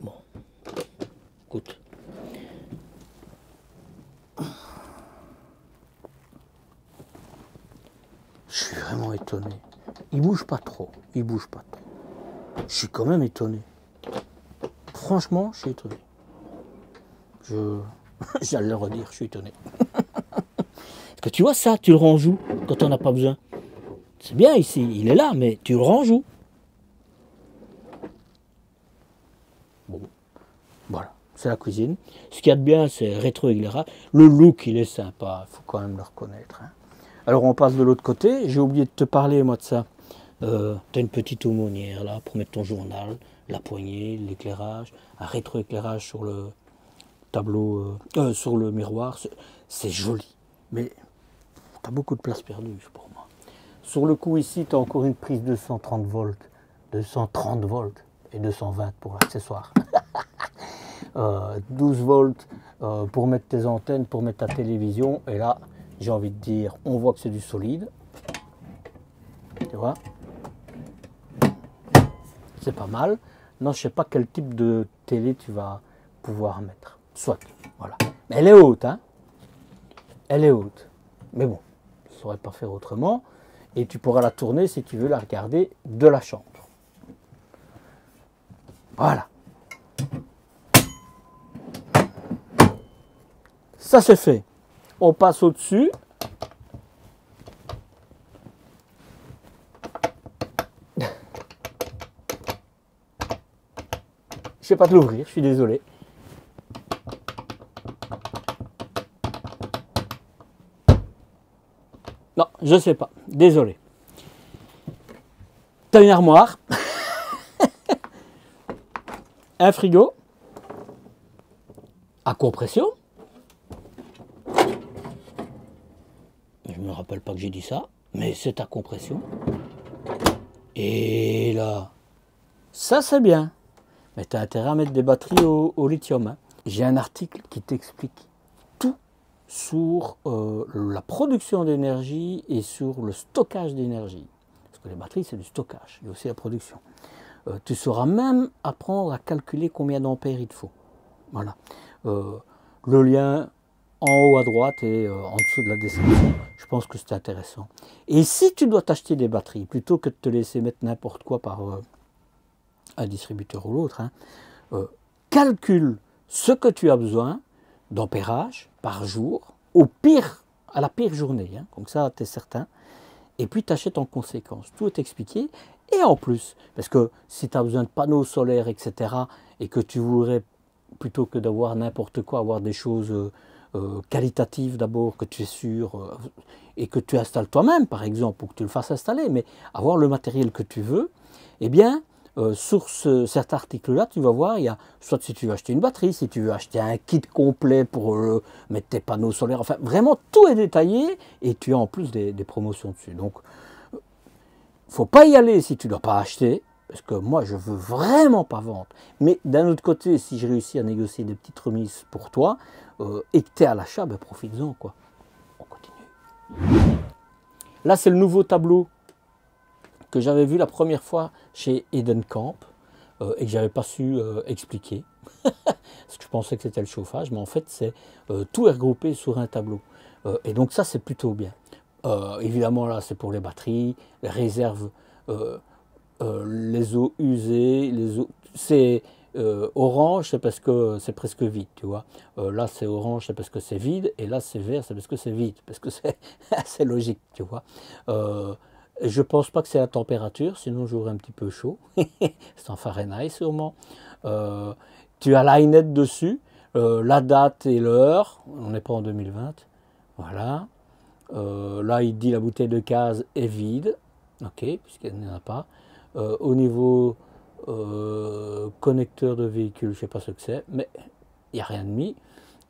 Bon. Écoute. Je suis vraiment étonné. Il bouge pas trop. Il bouge pas trop. Je suis quand même étonné. Franchement, je suis étonné. Je. J'allais le redire, je suis étonné. Parce que tu vois ça, tu le ranges où quand on n'a pas besoin C'est bien ici, il est là, mais tu le ranges où Bon, voilà, c'est la cuisine. Ce qu'il y a de bien, c'est rétro-éclairage. Le look, il est sympa, il faut quand même le reconnaître. Hein. Alors on passe de l'autre côté. J'ai oublié de te parler moi de ça. Euh, tu as une petite aumônière là pour mettre ton journal, la poignée, l'éclairage, un rétroéclairage sur le tableau, euh, euh, sur le miroir. C'est joli. Mais tu as beaucoup de place perdue pour moi. Sur le coup ici, tu as encore une prise de 230 volts, 230 volts et 220 pour l'accessoire. 12 volts pour mettre tes antennes, pour mettre ta télévision. Et là, j'ai envie de dire, on voit que c'est du solide. Tu vois? C'est pas mal. Non, je sais pas quel type de télé tu vas pouvoir mettre. Soit, voilà. Mais elle est haute, hein Elle est haute. Mais bon, je ne saurais pas faire autrement. Et tu pourras la tourner si tu veux la regarder de la chambre. Voilà. Ça c'est fait on passe au-dessus. Sais pas de l'ouvrir, je suis désolé. Non, je sais pas, désolé. T'as une armoire, un frigo à compression, rappelle pas que j'ai dit ça, mais c'est ta compression. Et là, ça c'est bien. Mais tu as intérêt à mettre des batteries au, lithium. Hein. J'ai un article qui t'explique tout sur euh, la production d'énergie et sur le stockage d'énergie. Parce que les batteries, c'est du stockage. Il y a aussi la production. Euh, tu sauras même apprendre à calculer combien d'ampères il te faut. Voilà. Euh, le lien en haut à droite et en dessous de la description. Je pense que c'est intéressant. Et si tu dois t'acheter des batteries, plutôt que de te laisser mettre n'importe quoi par un distributeur ou l'autre, hein, calcule ce que tu as besoin d'ampérage par jour, au pire, à la pire journée. Hein. comme ça, tu es certain. Et puis, tu achètes en conséquence. Tout est expliqué. Et en plus, parce que si tu as besoin de panneaux solaires, etc., et que tu voudrais, plutôt que d'avoir n'importe quoi, avoir des choses euh, euh, qualitatives d'abord, que tu es sûr, euh, et que tu installes toi-même, par exemple, ou que tu le fasses installer, mais avoir le matériel que tu veux, eh bien, sur cet article-là, tu vas voir, il y a soit si tu veux acheter une batterie, si tu veux acheter un kit complet pour mettre tes panneaux solaires, enfin, vraiment tout est détaillé, et tu as en plus des, promotions dessus. Donc, faut pas y aller si tu ne dois pas acheter, parce que moi je veux vraiment pas vendre. Mais d'un autre côté, si je réussis à négocier des petites remises pour toi euh, et que tu es à l'achat, ben profites-en quoi. On continue. Là c'est le nouveau tableau que j'avais vu la première fois chez Eden Camp euh, et que j'avais pas su euh, expliquer. parce que je pensais que c'était le chauffage, mais en fait c'est tout est regroupé sur un tableau. et donc ça c'est plutôt bien. Euh, évidemment, là, c'est pour les batteries, les réserves, euh, euh, les eaux usées, les eaux. C'est orange, c'est parce que c'est presque vide, tu vois. là, c'est orange, c'est parce que c'est vide, et là, c'est vert, c'est parce que c'est vide, parce que c'est assez logique, tu vois. Je pense pas que c'est la température, sinon j'aurais un petit peu chaud. c'est en Fahrenheit sûrement. tu as l'INET dessus, la date et l'heure. On n'est pas en 2020. Voilà. Euh, là, il dit la bouteille de case est vide, ok, puisqu'il n'y en a pas. Euh, au niveau euh, connecteur de véhicule, je ne sais pas ce que c'est, mais il n'y a rien de mis.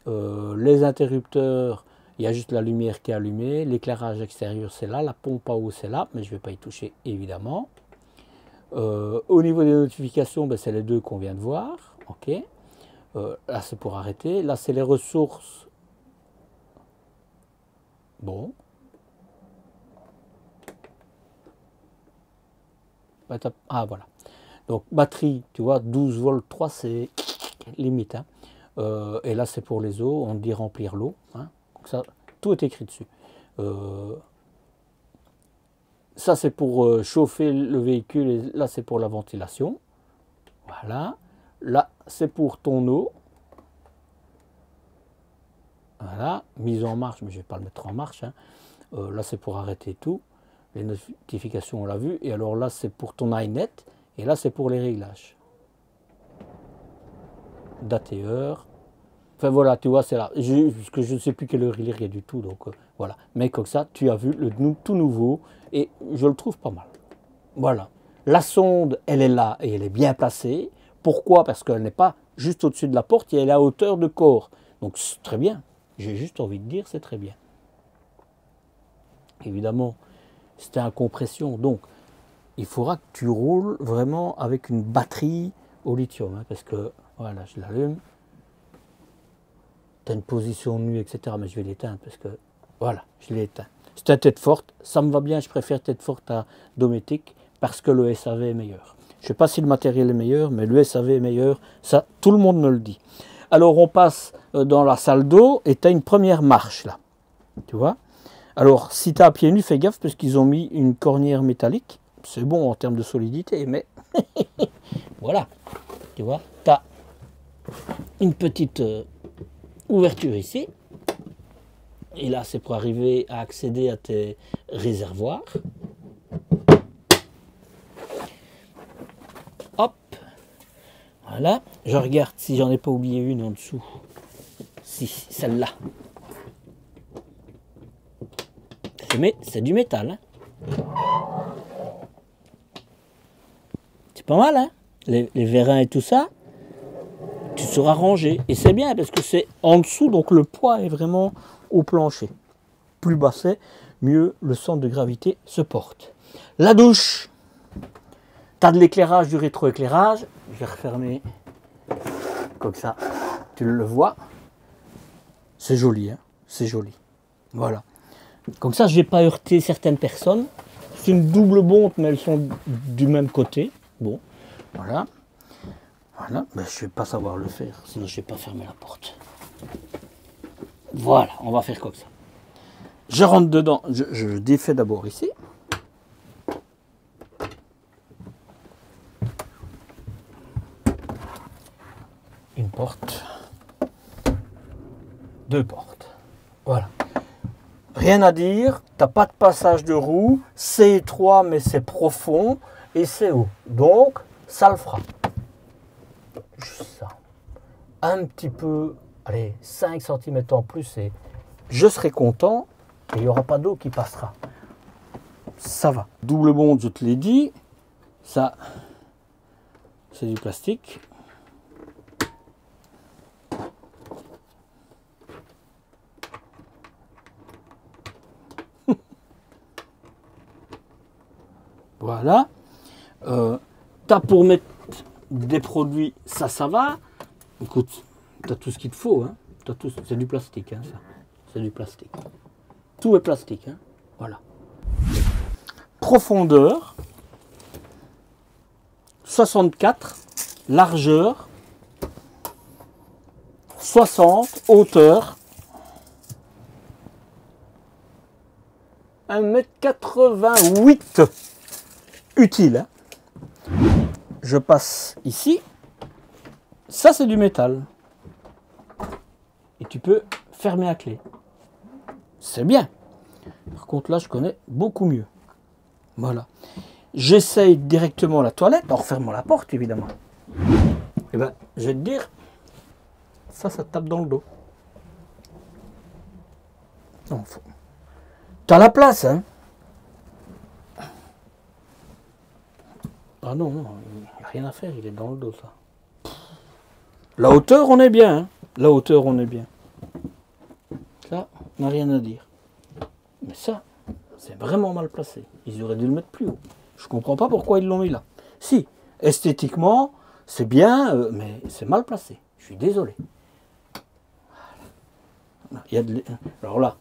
les interrupteurs, il y a juste la lumière qui est allumée. L'éclairage extérieur, c'est là. La pompe à eau, c'est là, mais je ne vais pas y toucher, évidemment. au niveau des notifications, ben, c'est les deux qu'on vient de voir. ok. là, c'est pour arrêter. Là, c'est les ressources Bon. Ah voilà. Donc batterie, tu vois, 12 volts 3, c'est limite. Hein. Euh, et là, c'est pour les eaux, on dit remplir l'eau. Hein. Ça, tout est écrit dessus. Euh, ça, c'est pour euh, chauffer le véhicule, et là, c'est pour la ventilation. Voilà. Là, c'est pour ton eau. Voilà, mise en marche, mais je ne vais pas le mettre en marche. Hein. Euh, là, c'est pour arrêter tout. Les notifications, on l'a vu. Et alors là, c'est pour ton iNet. Et là, c'est pour les réglages. Date et heure. Enfin voilà, tu vois, c'est là. que je ne sais plus quelle heure il est, rien du tout. Donc euh, voilà. Mais comme ça, tu as vu le tout nouveau. Et je le trouve pas mal. Voilà. La sonde, elle est là et elle est bien placée. Pourquoi? Parce qu'elle n'est pas juste au-dessus de la porte, elle est à hauteur de corps. Donc très bien. J'ai juste envie de dire, c'est très bien. Évidemment, c'était en compression, donc il faudra que tu roules vraiment avec une batterie au lithium, hein, parce que, voilà, je l'allume, tu as une position nue, etc., mais je vais l'éteindre, parce que, voilà, je l'ai éteint. C'est un tête forte, ça me va bien, je préfère tête forte à Dométique, parce que le SAV est meilleur. Je ne sais pas si le matériel est meilleur, mais le SAV est meilleur, ça, tout le monde me le dit. Alors on passe euh, dans la salle d'eau et tu as une première marche là. Tu vois? Alors si tu as à pieds nus, fais gaffe parce qu'ils ont mis une cornière métallique. C'est bon en termes de solidité, mais voilà. Tu vois? Tu as une petite euh, ouverture ici. Et là, c'est pour arriver à accéder à tes réservoirs. Voilà. Je regarde si j'en ai pas oublié une en dessous. Si, celle-là. C'est du métal. Hein. c'est pas mal, hein les, les vérins et tout ça. Tu seras rangé. Et c'est bien parce que c'est en dessous, donc le poids est vraiment au plancher. Plus bas c'est, mieux le centre de gravité se porte. La douche, tu as de l'éclairage, du rétroéclairage. Je vais refermer comme ça, tu le vois. C'est joli, hein c'est joli. Voilà. Comme ça, je vais pas heurter certaines personnes. C'est une double bonte, mais elles sont du même côté. Bon, voilà. Voilà, ben, je ne vais pas savoir le faire, sinon je ne vais pas fermer la porte. Voilà, on va faire comme ça. Je rentre dedans, je, défais d'abord ici. Une porte, deux portes. Voilà. Rien à dire, tu n'as pas de passage de roue, c'est étroit mais c'est profond et c'est haut. Donc, ça le fera ça. Un petit peu, allez, 5 cm en plus et je serai content il n'y aura pas d'eau qui passera. Ça va. Double bonde, je te l'ai dit. Ça, c'est du plastique. voilà. Euh, T'as pour mettre des produits, ça, ça va. Écoute, tu tout ce qu'il te faut. Hein. C'est du plastique, hein. C'est du plastique. Tout est plastique. Hein. Voilà. Profondeur 64. Largeur 60. Hauteur 1m88. Utile. Hein je passe ici. Ça, c'est du métal. Et tu peux fermer à clé. C'est bien. Par contre, là, je connais beaucoup mieux. Voilà. J'essaye directement la toilette en refermant la porte, évidemment. Et eh ben, je vais te dire, ça, ça tape dans le dos. Non, faut... T'as la place, hein Ah non, il n'y a rien à faire, il est dans le dos ça. La hauteur, on est bien. Hein. La hauteur, on est bien. Ça, on n'a rien à dire. Mais ça, c'est vraiment mal placé. Ils auraient dû le mettre plus haut. Je comprends pas pourquoi ils l'ont mis là. Si, esthétiquement, c'est bien, euh, mais c'est mal placé. Je suis désolé. Alors là,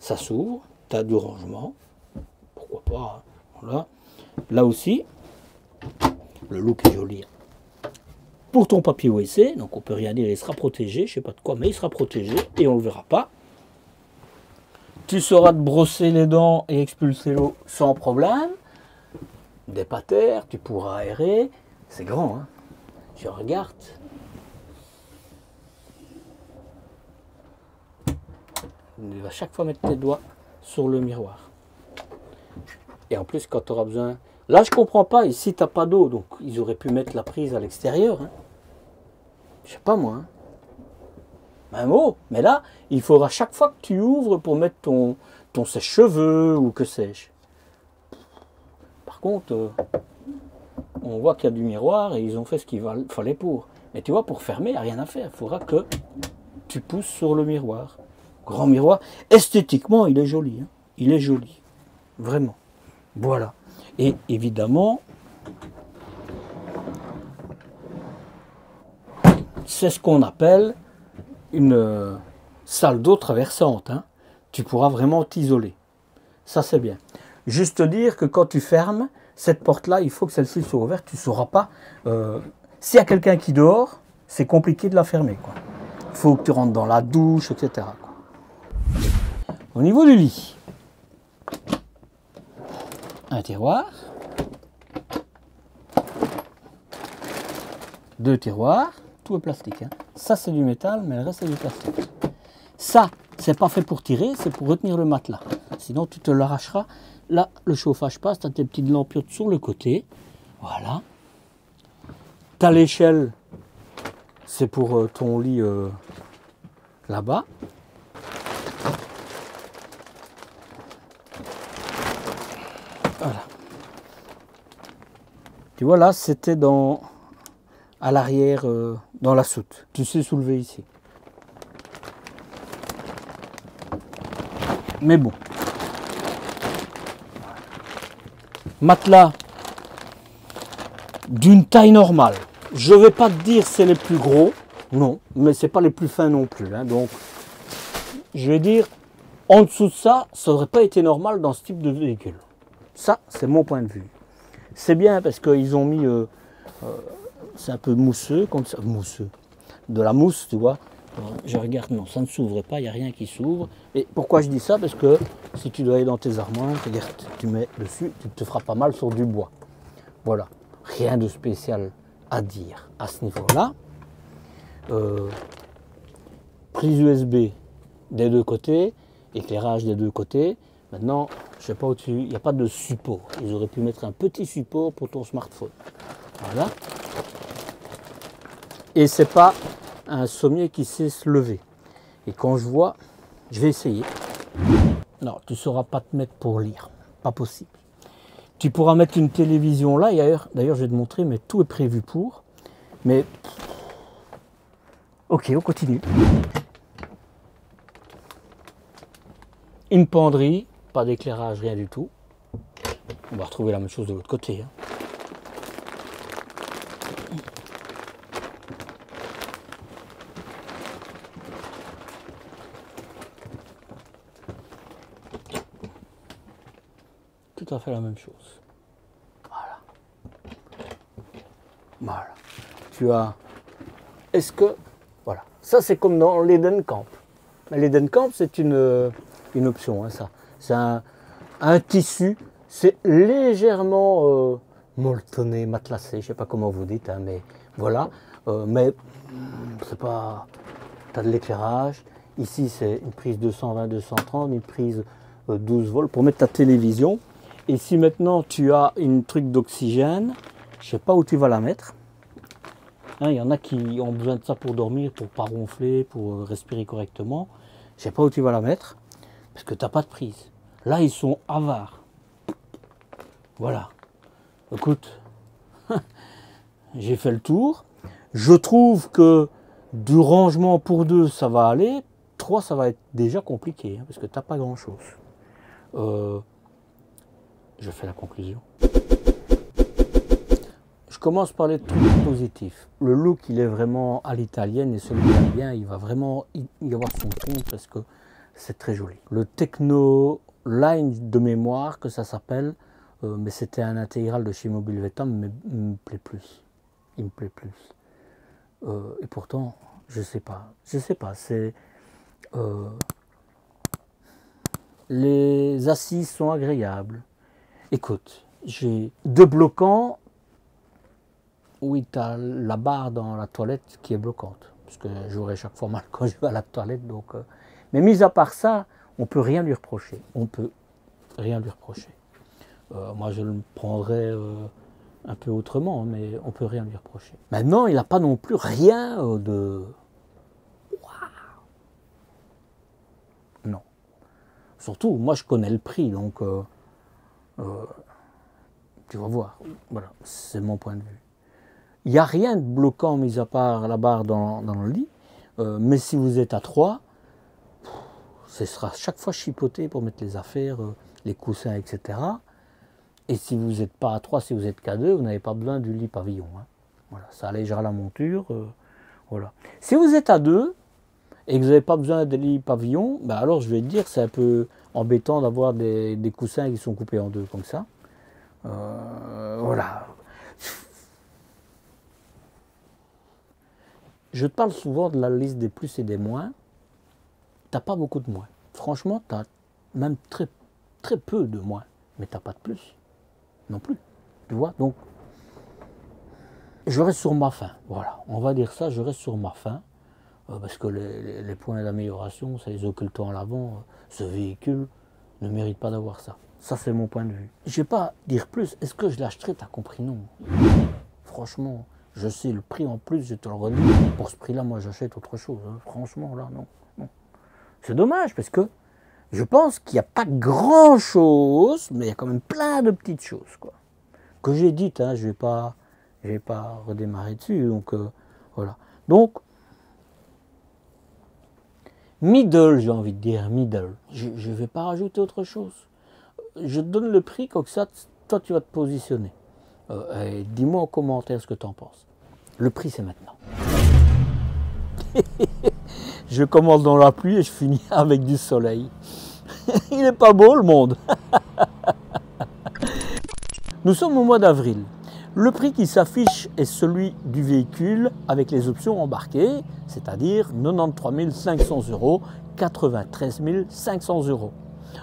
ça s'ouvre, tu as du rangement. Pourquoi pas. Hein. Voilà. Là aussi, le look est joli. Pour ton papier OSC, donc on peut rien dire, il sera protégé, je sais pas de quoi, mais il sera protégé et on le verra pas. Tu sauras te brosser les dents et expulser l'eau sans problème. Des patères, tu pourras aérer. C'est grand, hein Je regarde. Tu vas chaque fois mettre tes doigts sur le miroir. Et en plus, quand tu auras besoin Là, je comprends pas. Ici, tu n'as pas d'eau, donc ils auraient pu mettre la prise à l'extérieur. Hein. Je sais pas moi. Hein. Mot. Mais là, il faudra chaque fois que tu ouvres pour mettre ton, ton sèche-cheveux ou que sais-je. Par contre, euh, on voit qu'il y a du miroir et ils ont fait ce qu'il fallait pour. Mais tu vois, pour fermer, il n'y a rien à faire. Il faudra que tu pousses sur le miroir. Grand miroir. Esthétiquement, il est joli. Hein. Il est joli. Vraiment. Voilà. Et évidemment, c'est ce qu'on appelle une salle d'eau traversante. Hein. Tu pourras vraiment t'isoler. Ça, c'est bien. Juste dire que quand tu fermes cette porte-là, il faut que celle-ci soit ouverte. Tu ne sauras pas. Euh, s'il y a quelqu'un qui dort, c'est compliqué de la fermer. Il faut que tu rentres dans la douche, etc. Au niveau du lit, un tiroir, deux tiroirs, tout est plastique. Hein. Ça c'est du métal, mais le reste c'est du plastique. Ça, c'est pas fait pour tirer, c'est pour retenir le matelas. Sinon tu te l'arracheras. Là, le chauffage passe, tu as tes petites lampiottes sur le côté. Voilà. Tu l'échelle, c'est pour euh, ton lit euh, là-bas. Tu vois là, c'était dans à l'arrière euh, dans la soute. Tu sais soulever ici. Mais bon, matelas d'une taille normale. Je vais pas te dire c'est les plus gros, non, mais c'est pas les plus fins non plus. hein. donc, je vais dire, en dessous de ça, ça n'aurait pas été normal dans ce type de véhicule. Ça, c'est mon point de vue. C'est bien parce qu'ils ont mis, euh, euh, c'est un peu mousseux, comme ça, mousseux, de la mousse, tu vois. Euh, Je regarde, non, ça ne s'ouvre pas, il n'y a rien qui s'ouvre. Et pourquoi je dis ça? Parce que si tu dois aller dans tes armoires, tu mets dessus, tu te feras pas mal sur du bois. Voilà, rien de spécial à dire à ce niveau-là. Prise USB des deux côtés, éclairage des deux côtés. Maintenant, je sais pas où tu, il n'y a pas de support. Ils auraient pu mettre un petit support pour ton smartphone. Voilà. Et c'est pas un sommier qui sait se lever. Et quand je vois, je vais essayer. Non, tu ne sauras pas te mettre pour lire. Pas possible. Tu pourras mettre une télévision là. D'ailleurs, d'ailleurs, je vais te montrer, mais tout est prévu pour. Mais. Ok, on continue. Une penderie, pas d'éclairage, rien du tout. On va retrouver la même chose de l'autre côté. hein. Tout à fait la même chose. Voilà. Voilà. Tu as. Est-ce que. Voilà. Ça, c'est comme dans l'Eden Camp. Mais l'Eden Camp, c'est une, une option, hein, ça. C'est un, tissu. C'est légèrement euh, molletonné, matelassé. Je ne sais pas comment vous dites, hein, mais voilà. Euh, mais mm, c'est pas. Tu as de l'éclairage. Ici, c'est une prise 220-230, une prise euh, 12 volts pour mettre ta télévision. Et si maintenant tu as une truc d'oxygène, je sais pas où tu vas la mettre. Hein, Il y en a qui ont besoin de ça pour dormir, pour pas ronfler, pour euh, respirer correctement. Je sais pas où tu vas la mettre, parce que tu n'as pas de prise. Là, ils sont avares. Voilà. Écoute, j'ai fait le tour. Je trouve que du rangement pour deux, ça va aller. Trois, ça va être déjà compliqué, hein, parce que tu n'as pas grand-chose. Euh, je fais la conclusion. Je commence par les trucs positifs. Le look, il est vraiment à l'italienne et celui bien, il va vraiment y y avoir son compte parce que c'est très joli. Le Techno Line de mémoire, que ça s'appelle, euh, mais c'était un intégral de chez Mobile Vetam, mais il me plaît plus. Il me plaît plus. Euh, et pourtant, je sais pas. Je sais pas. C'est. euh, les assises sont agréables. Écoute, j'ai deux bloquants. Oui, tu as la barre dans la toilette qui est bloquante. Parce que j'aurais chaque fois mal quand je vais à la toilette. Donc, Mais mis à part ça, on peut rien lui reprocher. On peut rien lui reprocher. Euh, moi, je le prendrais euh, un peu autrement, mais on peut rien lui reprocher. Maintenant, il n'a pas non plus rien euh, de. Waouh Non. Surtout, moi, je connais le prix, donc. tu vas voir. Voilà, c'est mon point de vue. Il n'y a rien de bloquant, mis à part la barre dans, dans le lit. Mais si vous êtes à 3, ce sera chaque fois chipoté pour mettre les affaires, euh, les coussins, etc. Et si vous n'êtes pas à 3, si vous êtes qu'à 2, vous n'avez pas besoin du lit pavillon. hein. Voilà, ça allégera la monture. euh, voilà. Si vous êtes à 2 et que vous n'avez pas besoin de lit pavillon, ben alors je vais te dire, c'est un peu embêtant d'avoir des, coussins qui sont coupés en deux comme ça. Euh, voilà. Je parle souvent de la liste des plus et des moins. T'as pas beaucoup de moins. Franchement, tu as même très, peu de moins. Mais t'as pas de plus. Non plus. Tu vois Donc, je reste sur ma faim. Voilà. On va dire ça, je reste sur ma faim. Euh, parce que les, points d'amélioration, ça les occultants à l'avant, euh, ce véhicule ne mérite pas d'avoir ça. Ça, c'est mon point de vue. Je vais pas dire plus. Est-ce que je l'achèterai T'as compris? Non. Franchement, je sais le prix en plus, je te le redis. Pour ce prix-là, moi, j'achète autre chose. hein. Franchement, là, non. C'est dommage parce que je pense qu'il n'y a pas grand-chose, mais il y a quand même plein de petites choses, quoi. Que j'ai dites, hein, je ne vais pas, vais pas redémarrer dessus. Donc, euh, voilà. Donc, middle, j'ai envie de dire, middle. Je ne vais pas rajouter autre chose. Je te donne le prix, comme ça, toi tu vas te positionner. Euh, dis-moi en commentaire ce que tu en penses. Le prix c'est maintenant. je commence dans la pluie et je finis avec du soleil. Il n'est pas beau le monde. Nous sommes au mois d'avril. Le prix qui s'affiche est celui du véhicule avec les options embarquées, c'est-à-dire 93 500 euros, 93 500 euros.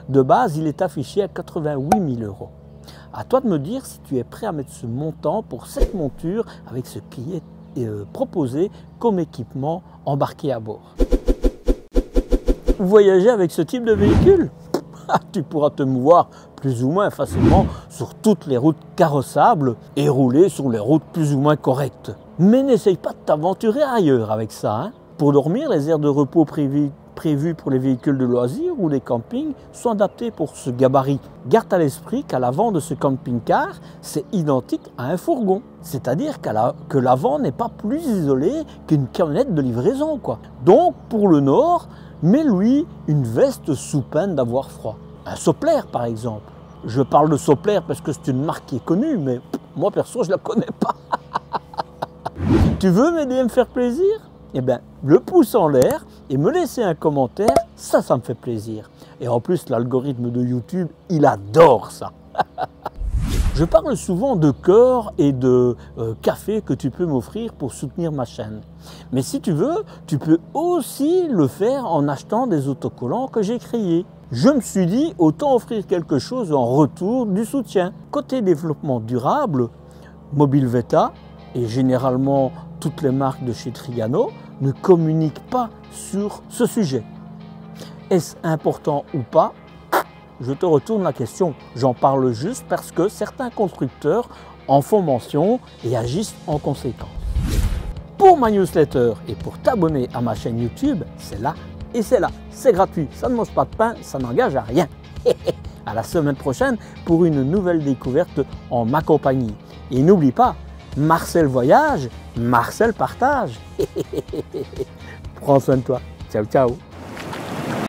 De base, il est affiché à 88 000 euros. À toi de me dire si tu es prêt à mettre ce montant pour cette monture avec ce qui est euh, proposé comme équipement embarqué à bord. Voyager avec ce type de véhicule tu pourras te mouvoir plus ou moins facilement sur toutes les routes carrossables et rouler sur les routes plus ou moins correctes. Mais n'essaye pas de t'aventurer ailleurs avec ça. Hein. Pour dormir, les aires de repos privées prévus pour les véhicules de loisirs ou les campings sont adaptés pour ce gabarit. Garde à l'esprit qu'à l'avant de ce camping-car, c'est identique à un fourgon. C'est-à-dire que l'avant n'est pas plus isolé qu'une camionnette de livraison. Quoi. Donc, pour le nord, mets-lui une veste sous peine d'avoir froid. Un Sopler, par exemple. Je parle de Sopler parce que c'est une marque qui est connue, mais moi, perso, je ne la connais pas. tu veux m'aider à me faire plaisir? Eh bien, le pouce en l'air et me laisser un commentaire, ça, ça me fait plaisir. Et en plus, l'algorithme de YouTube, il adore ça. Je parle souvent de cœur et de euh, café que tu peux m'offrir pour soutenir ma chaîne. Mais si tu veux, tu peux aussi le faire en achetant des autocollants que j'ai créés. Je me suis dit, autant offrir quelque chose en retour du soutien. Côté développement durable, Mobile Veta et généralement toutes les marques de chez Trigano ne communiquent pas sur ce sujet. Est-ce important ou pas? Je te retourne la question. J'en parle juste parce que certains constructeurs en font mention et agissent en conséquence. Pour ma newsletter et pour t'abonner à ma chaîne YouTube, c'est là et c'est là. C'est gratuit, ça ne mange pas de pain, ça n'engage à rien. à la semaine prochaine pour une nouvelle découverte en ma compagnie. Et n'oublie pas, Marcel voyage, Marcel partage. Prends soin de toi. Ciao, ciao.